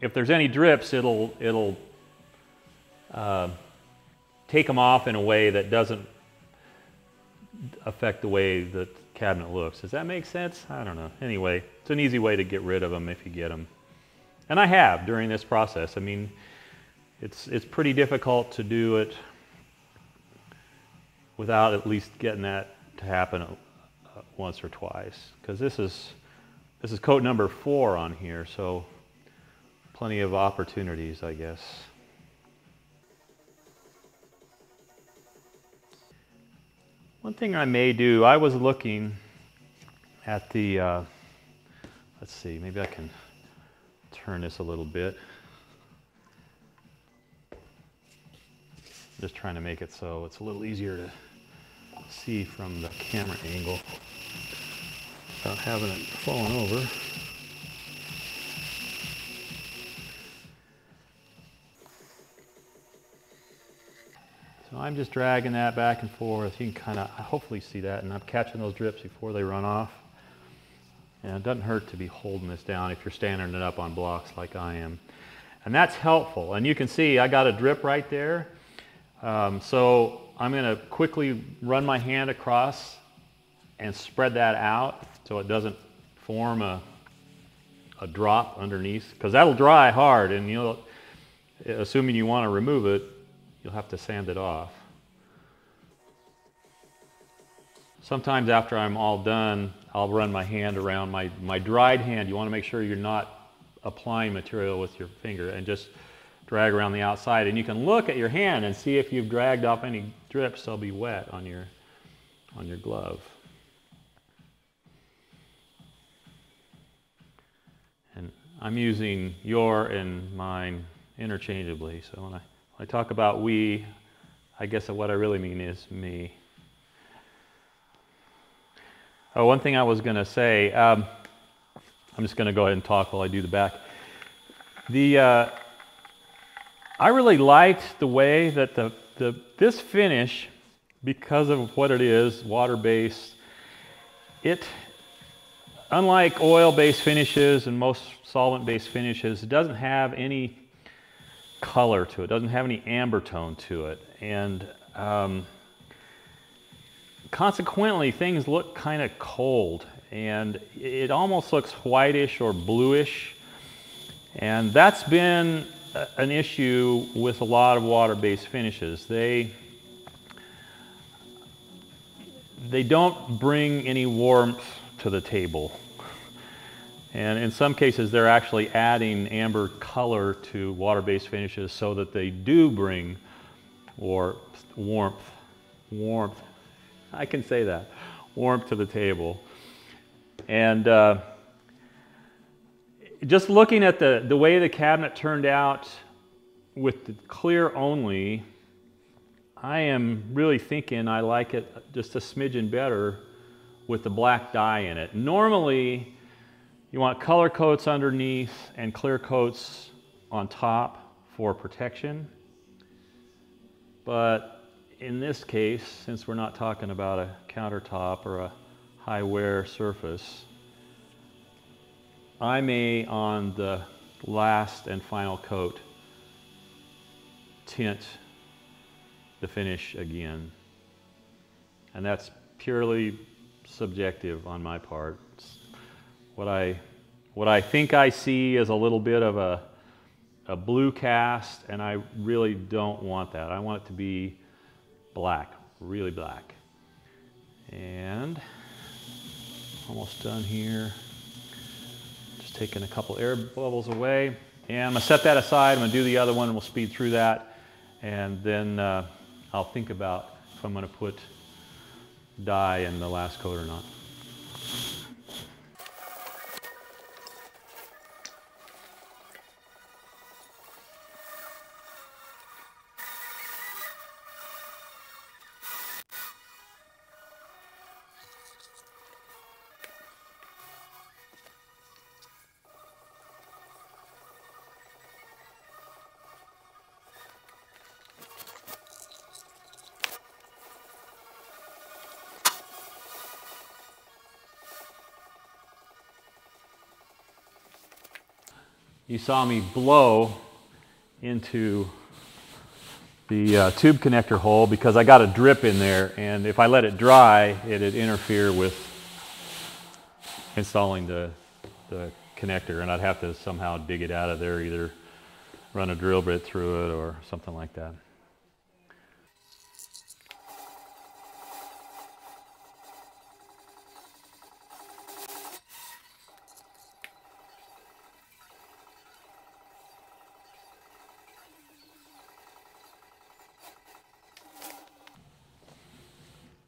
[SPEAKER 1] if there's any drips, it'll it'll uh, take them off in a way that doesn't affect the way the cabinet looks. Does that make sense? I don't know. Anyway, it's an easy way to get rid of them if you get them. And I have during this process. I mean, it's, it's pretty difficult to do it without at least getting that to happen uh, once or twice. Because this is, this is coat number four on here, so plenty of opportunities, I guess. One thing I may do, I was looking at the, uh, let's see, maybe I can turn this a little bit. Just trying to make it so it's a little easier to see from the camera angle without having it falling over. So I'm just dragging that back and forth. You can kind of hopefully see that, and I'm catching those drips before they run off. And it doesn't hurt to be holding this down if you're standing it up on blocks like I am. And that's helpful. And you can see I got a drip right there. Um, so I'm going to quickly run my hand across and spread that out so it doesn't form a, a drop underneath because that'll dry hard and you know assuming you want to remove it you'll have to sand it off. Sometimes after I'm all done, I'll run my hand around my, my dried hand. You want to make sure you're not applying material with your finger and just drag around the outside. And you can look at your hand and see if you've dragged off any drips, they'll be wet on your, on your glove. And I'm using your and mine interchangeably. So when I I talk about we, I guess what I really mean is me. Oh, one thing I was going to say, um, I'm just going to go ahead and talk while I do the back. The, uh, I really liked the way that the, the, this finish, because of what it is, water-based, it, unlike oil-based finishes and most solvent-based finishes, it doesn't have any color to it. it doesn't have any amber tone to it. And um, consequently, things look kind of cold and it almost looks whitish or bluish. And that's been an issue with a lot of water-based finishes. They, they don't bring any warmth to the table. And in some cases, they're actually adding amber color to water-based finishes so that they do bring or warmth, warmth, I can say that, warmth to the table. And uh, just looking at the, the way the cabinet turned out with the clear only, I am really thinking I like it just a smidgen better with the black dye in it. Normally, you want color coats underneath and clear coats on top for protection. But in this case, since we're not talking about a countertop or a high wear surface, I may on the last and final coat tint the finish again. And that's purely subjective on my part. What I, what I think I see is a little bit of a, a blue cast, and I really don't want that. I want it to be black, really black. And almost done here. Just taking a couple air bubbles away. And I'm gonna set that aside. I'm gonna do the other one and we'll speed through that. And then uh, I'll think about if I'm gonna put dye in the last coat or not. You saw me blow into the uh, tube connector hole because I got a drip in there and if I let it dry it'd interfere with installing the, the connector and I'd have to somehow dig it out of there either run a drill bit through it or something like that.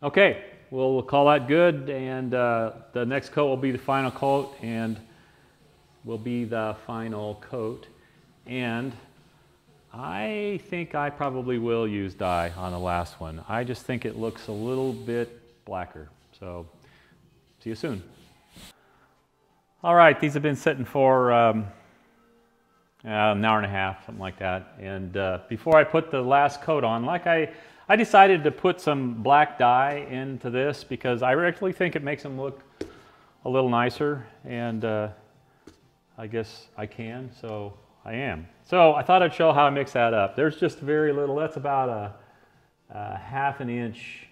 [SPEAKER 1] Okay, well, call that good, and uh, the next coat will be the final coat, and will be the final coat. And I think I probably will use dye on the last one. I just think it looks a little bit blacker. So, see you soon. All right, these have been sitting for um, uh, an hour and a half, something like that. And uh, before I put the last coat on, like I I decided to put some black dye into this because I actually think it makes them look a little nicer and uh, I guess I can, so I am. So I thought I'd show how I mix that up. There's just very little, that's about a, a half an inch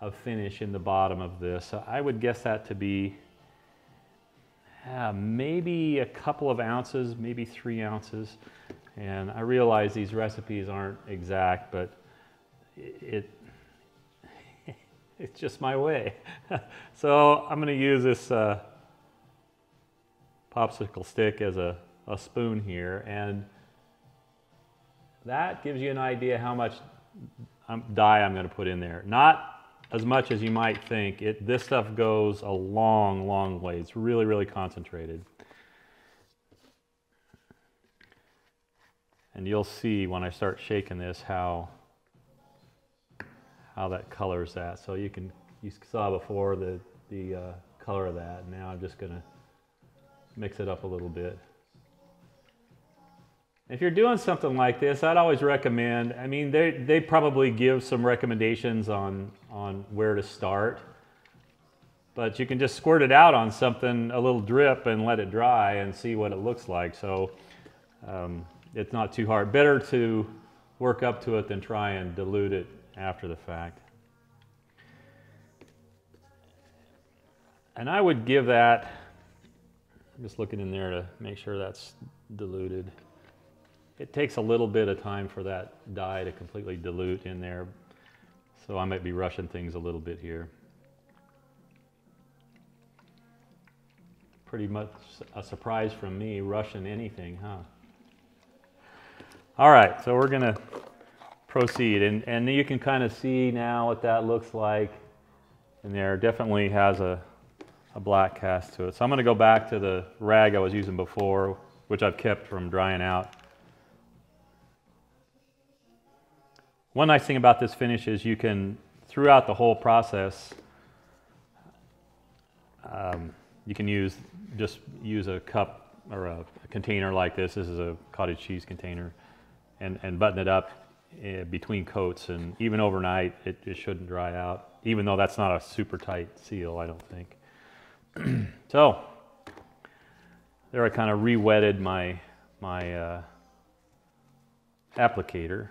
[SPEAKER 1] of finish in the bottom of this. So I would guess that to be uh, maybe a couple of ounces, maybe three ounces. And I realize these recipes aren't exact, but it, it's just my way. so I'm going to use this uh, popsicle stick as a, a spoon here and that gives you an idea how much um, dye I'm going to put in there. Not as much as you might think. It, this stuff goes a long, long way. It's really, really concentrated. And you'll see when I start shaking this how how that colors that. So you can, you saw before the, the uh, color of that. Now I'm just gonna mix it up a little bit. If you're doing something like this, I'd always recommend, I mean, they, they probably give some recommendations on, on where to start, but you can just squirt it out on something, a little drip, and let it dry and see what it looks like. So um, it's not too hard. Better to work up to it than try and dilute it after the fact. And I would give that, I'm just looking in there to make sure that's diluted. It takes a little bit of time for that dye to completely dilute in there, so I might be rushing things a little bit here. Pretty much a surprise from me, rushing anything, huh? All right, so we're gonna proceed. And, and you can kind of see now what that looks like. And there definitely has a, a black cast to it. So I'm going to go back to the rag I was using before, which I've kept from drying out. One nice thing about this finish is you can, throughout the whole process, um, you can use just use a cup or a, a, container like this. This is a cottage cheese container, and, and button it up between coats, and even overnight it, it shouldn't dry out. Even though that's not a super tight seal, I don't think. so there I kind of re-wetted my my uh, applicator,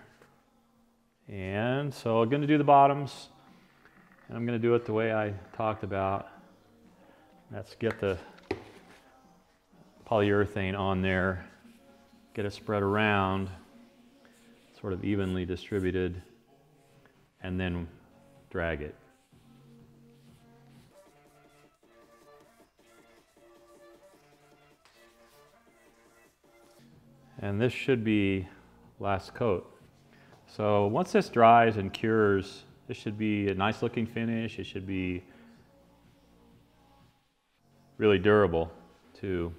[SPEAKER 1] and so I'm going to do the bottoms, and I'm going to do it the way I talked about. Let's get the polyurethane on there, get it spread around, sort of evenly distributed, and then drag it. And this should be last coat. So once this dries and cures, this should be a nice looking finish. It should be really durable too.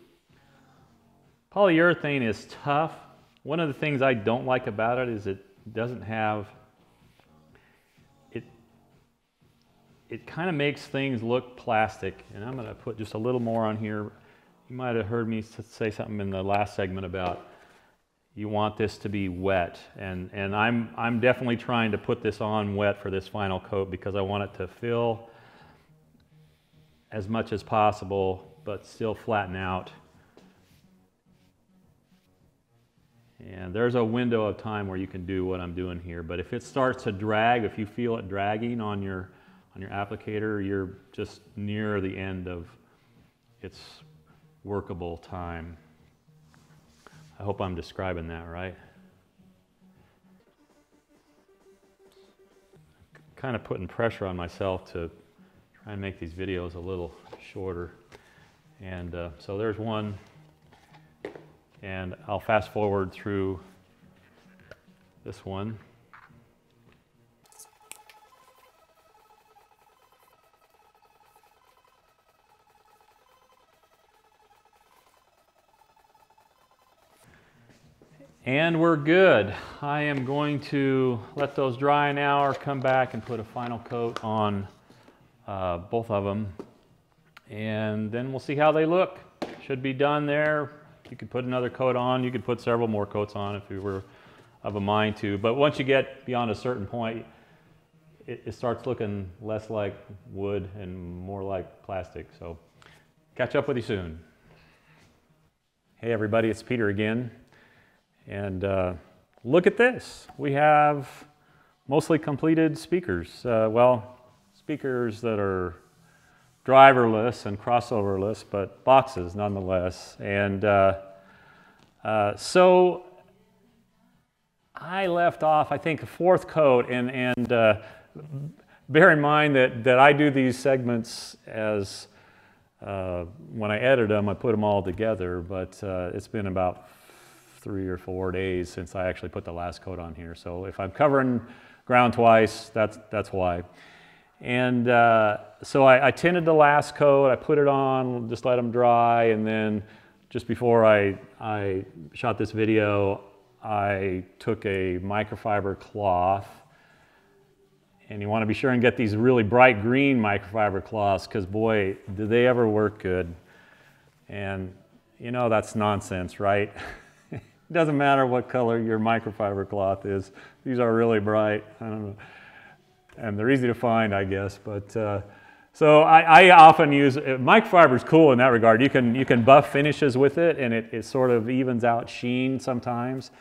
[SPEAKER 1] Polyurethane is tough. One of the things I don't like about it is it doesn't have it it kind of makes things look plastic and I'm going to put just a little more on here. You might have heard me say something in the last segment about you want this to be wet and and I'm I'm definitely trying to put this on wet for this final coat because I want it to fill as much as possible, but still flatten out. And there's a window of time where you can do what I'm doing here. But if it starts to drag, if you feel it dragging on your, on your applicator, you're just near the end of its workable time. I hope I'm describing that right. Kind of putting pressure on myself to try and make these videos a little shorter. And uh, so there's one, and I'll fast forward through this one. And we're good. I am going to let those dry an hour, come back and put a final coat on uh, both of them. And then we'll see how they look. Should be done there. You could put another coat on. You could put several more coats on if you were of a mind to. But once you get beyond a certain point, it, it starts looking less like wood and more like plastic. So catch up with you soon. Hey everybody, it's Peter again. And uh, look at this. We have mostly completed speakers. Uh, well, speakers that are driverless and crossoverless, but boxes nonetheless. And uh, uh, so I left off, I think, a fourth coat, and, and uh, bear in mind that, that I do these segments as uh, when I edit them, I put them all together, but uh, it's been about three or four days since I actually put the last coat on here. So if I'm covering ground twice, that's, that's why. And uh, so I, I, tinted the last coat, I put it on, just let them dry, and then just before I, I shot this video, I took a microfiber cloth. And you want to be sure and get these really bright green microfiber cloths because, boy, do they ever work good. And you know that's nonsense, right? it doesn't matter what color your microfiber cloth is, these are really bright. I don't know and they're easy to find, I guess. But uh, so I, I, often use uh, microfiber is cool in that regard. You can you can buff finishes with it, and it, it sort of evens out sheen sometimes.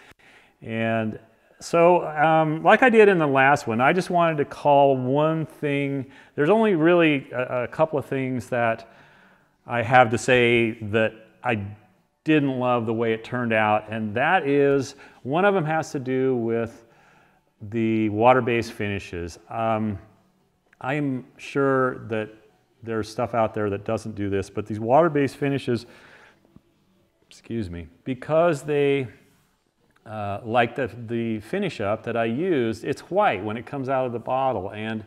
[SPEAKER 1] And so, um, like I did in the last one, I just wanted to call one thing. There's only really a, a couple of things that I have to say that I didn't love the way it turned out, and that is one of them has to do with the water-based finishes. Um, I'm sure that there's stuff out there that doesn't do this, but these water-based finishes, excuse me, because they, uh, like the, the finish up that I used, it's white when it comes out of the bottle and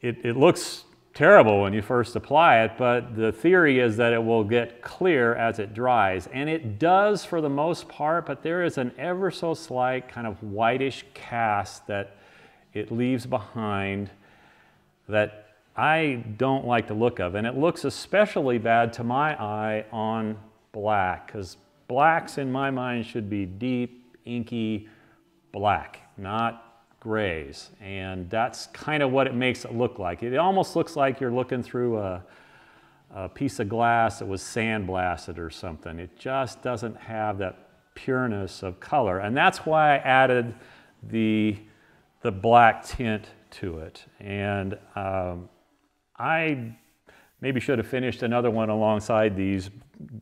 [SPEAKER 1] it, it looks terrible when you first apply it, but the theory is that it will get clear as it dries. And it does for the most part, but there is an ever so slight kind of whitish cast that it leaves behind that I don't like the look of. And it looks especially bad to my eye on black, because blacks in my mind should be deep, inky black, not grays. And that's kind of what it makes it look like. It almost looks like you're looking through a, a piece of glass that was sandblasted or something. It just doesn't have that pureness of color. And that's why I added the, the black tint to it. And um, I maybe should have finished another one alongside these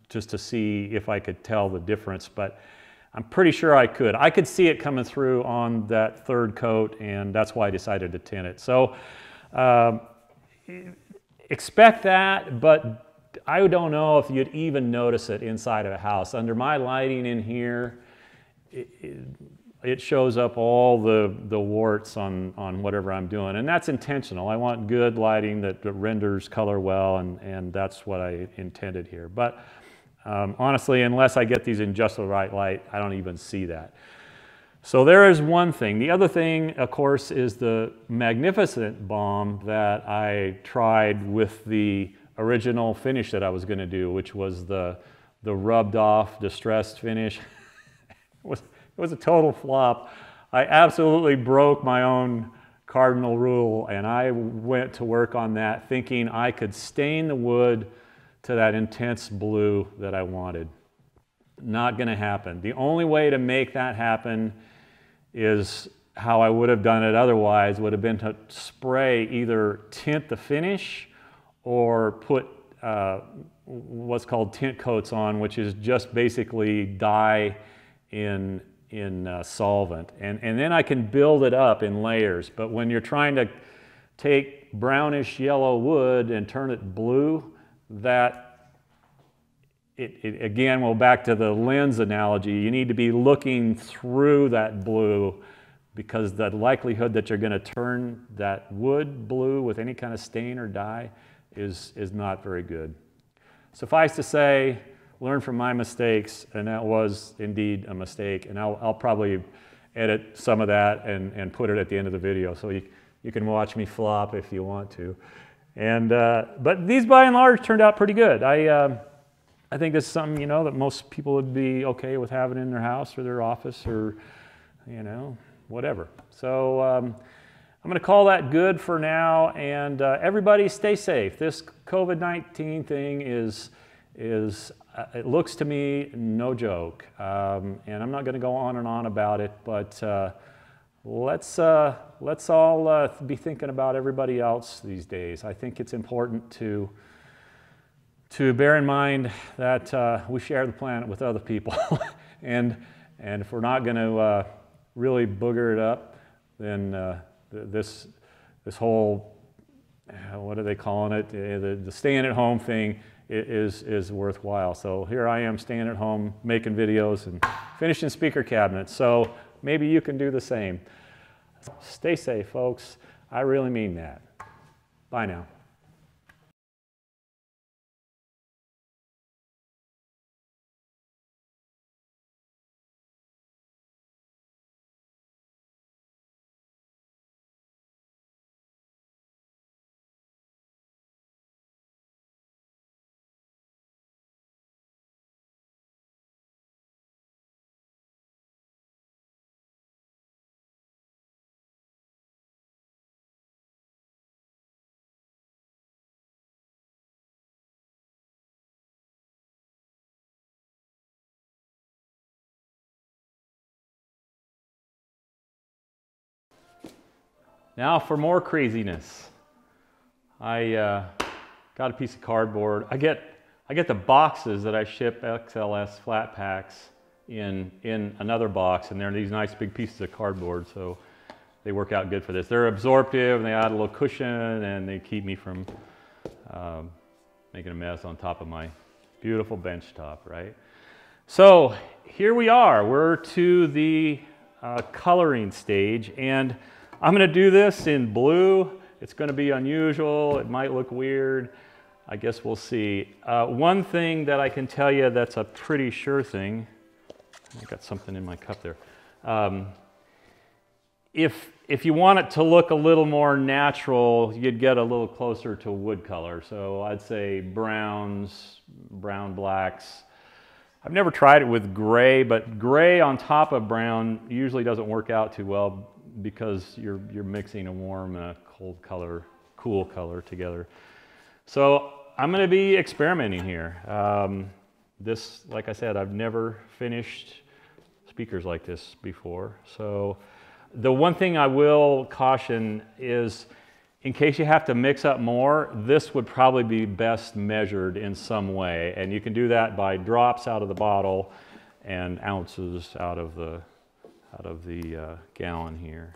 [SPEAKER 1] just to see if I could tell the difference, but I'm pretty sure I could. I could see it coming through on that third coat, and that's why I decided to tint it. So um, expect that, but I don't know if you'd even notice it inside of a house. Under my lighting in here, it, it, shows up all the, the warts on, on whatever I'm doing. And that's intentional. I want good lighting that, that renders color well, and, and that's what I intended here. But um, honestly, unless I get these in just the right light, I don't even see that. So there is one thing. The other thing, of course, is the magnificent bomb that I tried with the original finish that I was going to do, which was the, the rubbed off distressed finish. it was it was a total flop. I absolutely broke my own cardinal rule and I went to work on that thinking I could stain the wood to that intense blue that I wanted. Not going to happen. The only way to make that happen is how I would have done it otherwise would have been to spray either tint the finish or put uh, what's called tint coats on, which is just basically dye in in uh, solvent. And, and then I can build it up in layers. But when you're trying to take brownish yellow wood and turn it blue, that, it, it, again, well, back to the lens analogy, you need to be looking through that blue because the likelihood that you're going to turn that wood blue with any kind of stain or dye is, is not very good. Suffice to say, learn from my mistakes, and that was indeed a mistake. And I'll, I'll probably edit some of that and, and put it at the end of the video so you, you can watch me flop if you want to. And, uh, but these by and large turned out pretty good. I, uh, I think this is something, you know, that most people would be okay with having in their house or their office or, you know, whatever. So um, I'm going to call that good for now. And uh, everybody stay safe. This COVID 19 thing is, is uh, it looks to me no joke. Um, and I'm not going to go on and on about it, but uh, let's, uh, let's all uh, be thinking about everybody else these days. I think it's important to, to bear in mind that uh, we share the planet with other people. and, and if we're not going to uh, really booger it up, then th- this, this whole, what are they calling it? The, the staying at home thing is, is worthwhile. So here I am staying at home making videos and finishing speaker cabinets. So maybe you can do the same. Stay safe, folks. I really mean that. Bye now. Now for more craziness. I uh, got a piece of cardboard. I get, I get the boxes that I ship XLS flat packs in, in another box, and they're these nice big pieces of cardboard, so they work out good for this. They're absorptive, and they add a little cushion, and they keep me from um, making a mess on top of my beautiful bench top, right? So here we are. We're to the uh, coloring stage, and I'm going to do this in blue It's going to be unusual. It might look weird. I guess we'll see. Uh, one thing that I can tell you that's a pretty sure thing. I got something in my cup there. Um, if if you want it to look a little more natural, you'd get a little closer to wood color. So I'd say browns, brown blacks. I've never tried it with gray, but gray on top of brown usually doesn't work out too well because you're, you're mixing a warm and a cold color, cool color together. So I'm going to be experimenting here. Um, this, like I said, I've never finished speakers like this before. So the one thing I will caution is in case you have to mix up more, this would probably be best measured in some way. And you can do that by drops out of the bottle and ounces out of the, out of the uh, gallon here.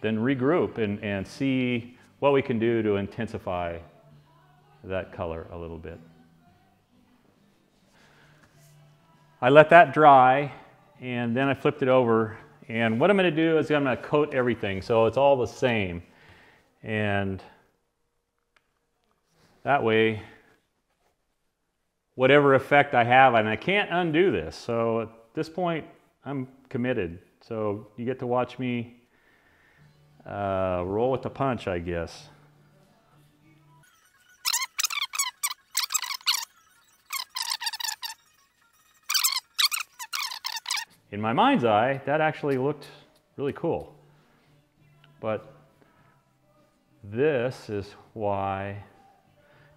[SPEAKER 1] Then regroup and, and see what we can do to intensify that color a little bit. I let that dry and then I flipped it over. And what I'm going to do is I'm going to coat everything so it's all the same. And that way, whatever effect I have, and I can't undo this. So at this point, I'm committed. So you get to watch me uh, roll with the punch, I guess. In my mind's eye, that actually looked really cool. But this is why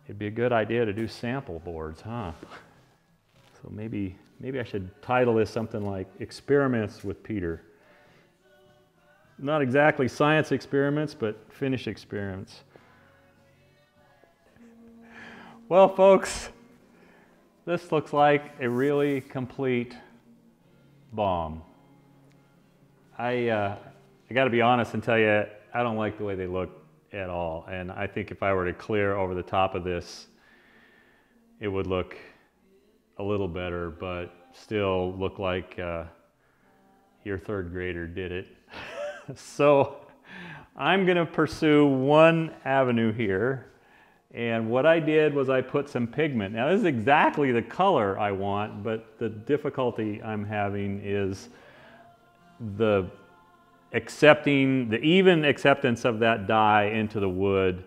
[SPEAKER 1] it'd be a good idea to do sample boards, huh? So maybe maybe I should title this something like Experiments with Peter not exactly science experiments, but finish experiments. Well, folks, this looks like a really complete bomb. I, uh, I got to be honest and tell you, I don't like the way they look at all. And I think if I were to clear over the top of this, it would look a little better, but still look like uh, your third grader did it. so I'm going to pursue one avenue here. And what I did was I put some pigment. Now, this is exactly the color I want, but the difficulty I'm having is the accepting, the even acceptance of that dye into the wood.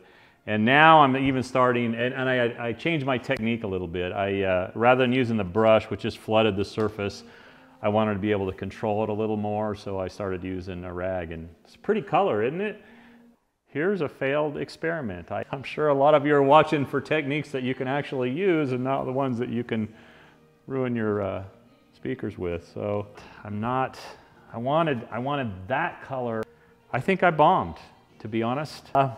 [SPEAKER 1] And now I'm even starting, and, and I, I, changed my technique a little bit. I, uh, rather than using the brush, which just flooded the surface, I wanted to be able to control it a little more, so I started using a rag. And it's pretty color, isn't it? Here's a failed experiment. I, am sure a lot of you are watching for techniques that you can actually use and not the ones that you can ruin your uh, speakers with. So I'm not, I wanted, I wanted that color. I think I bombed, to be honest. Uh,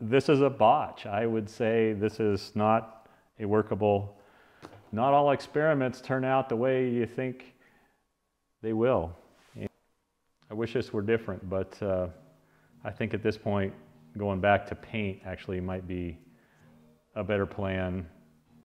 [SPEAKER 1] this is a botch. I would say this is not a workable not all experiments turn out the way you think they will. I wish this were different, but uh, I think at this point, going back to paint actually might be a better plan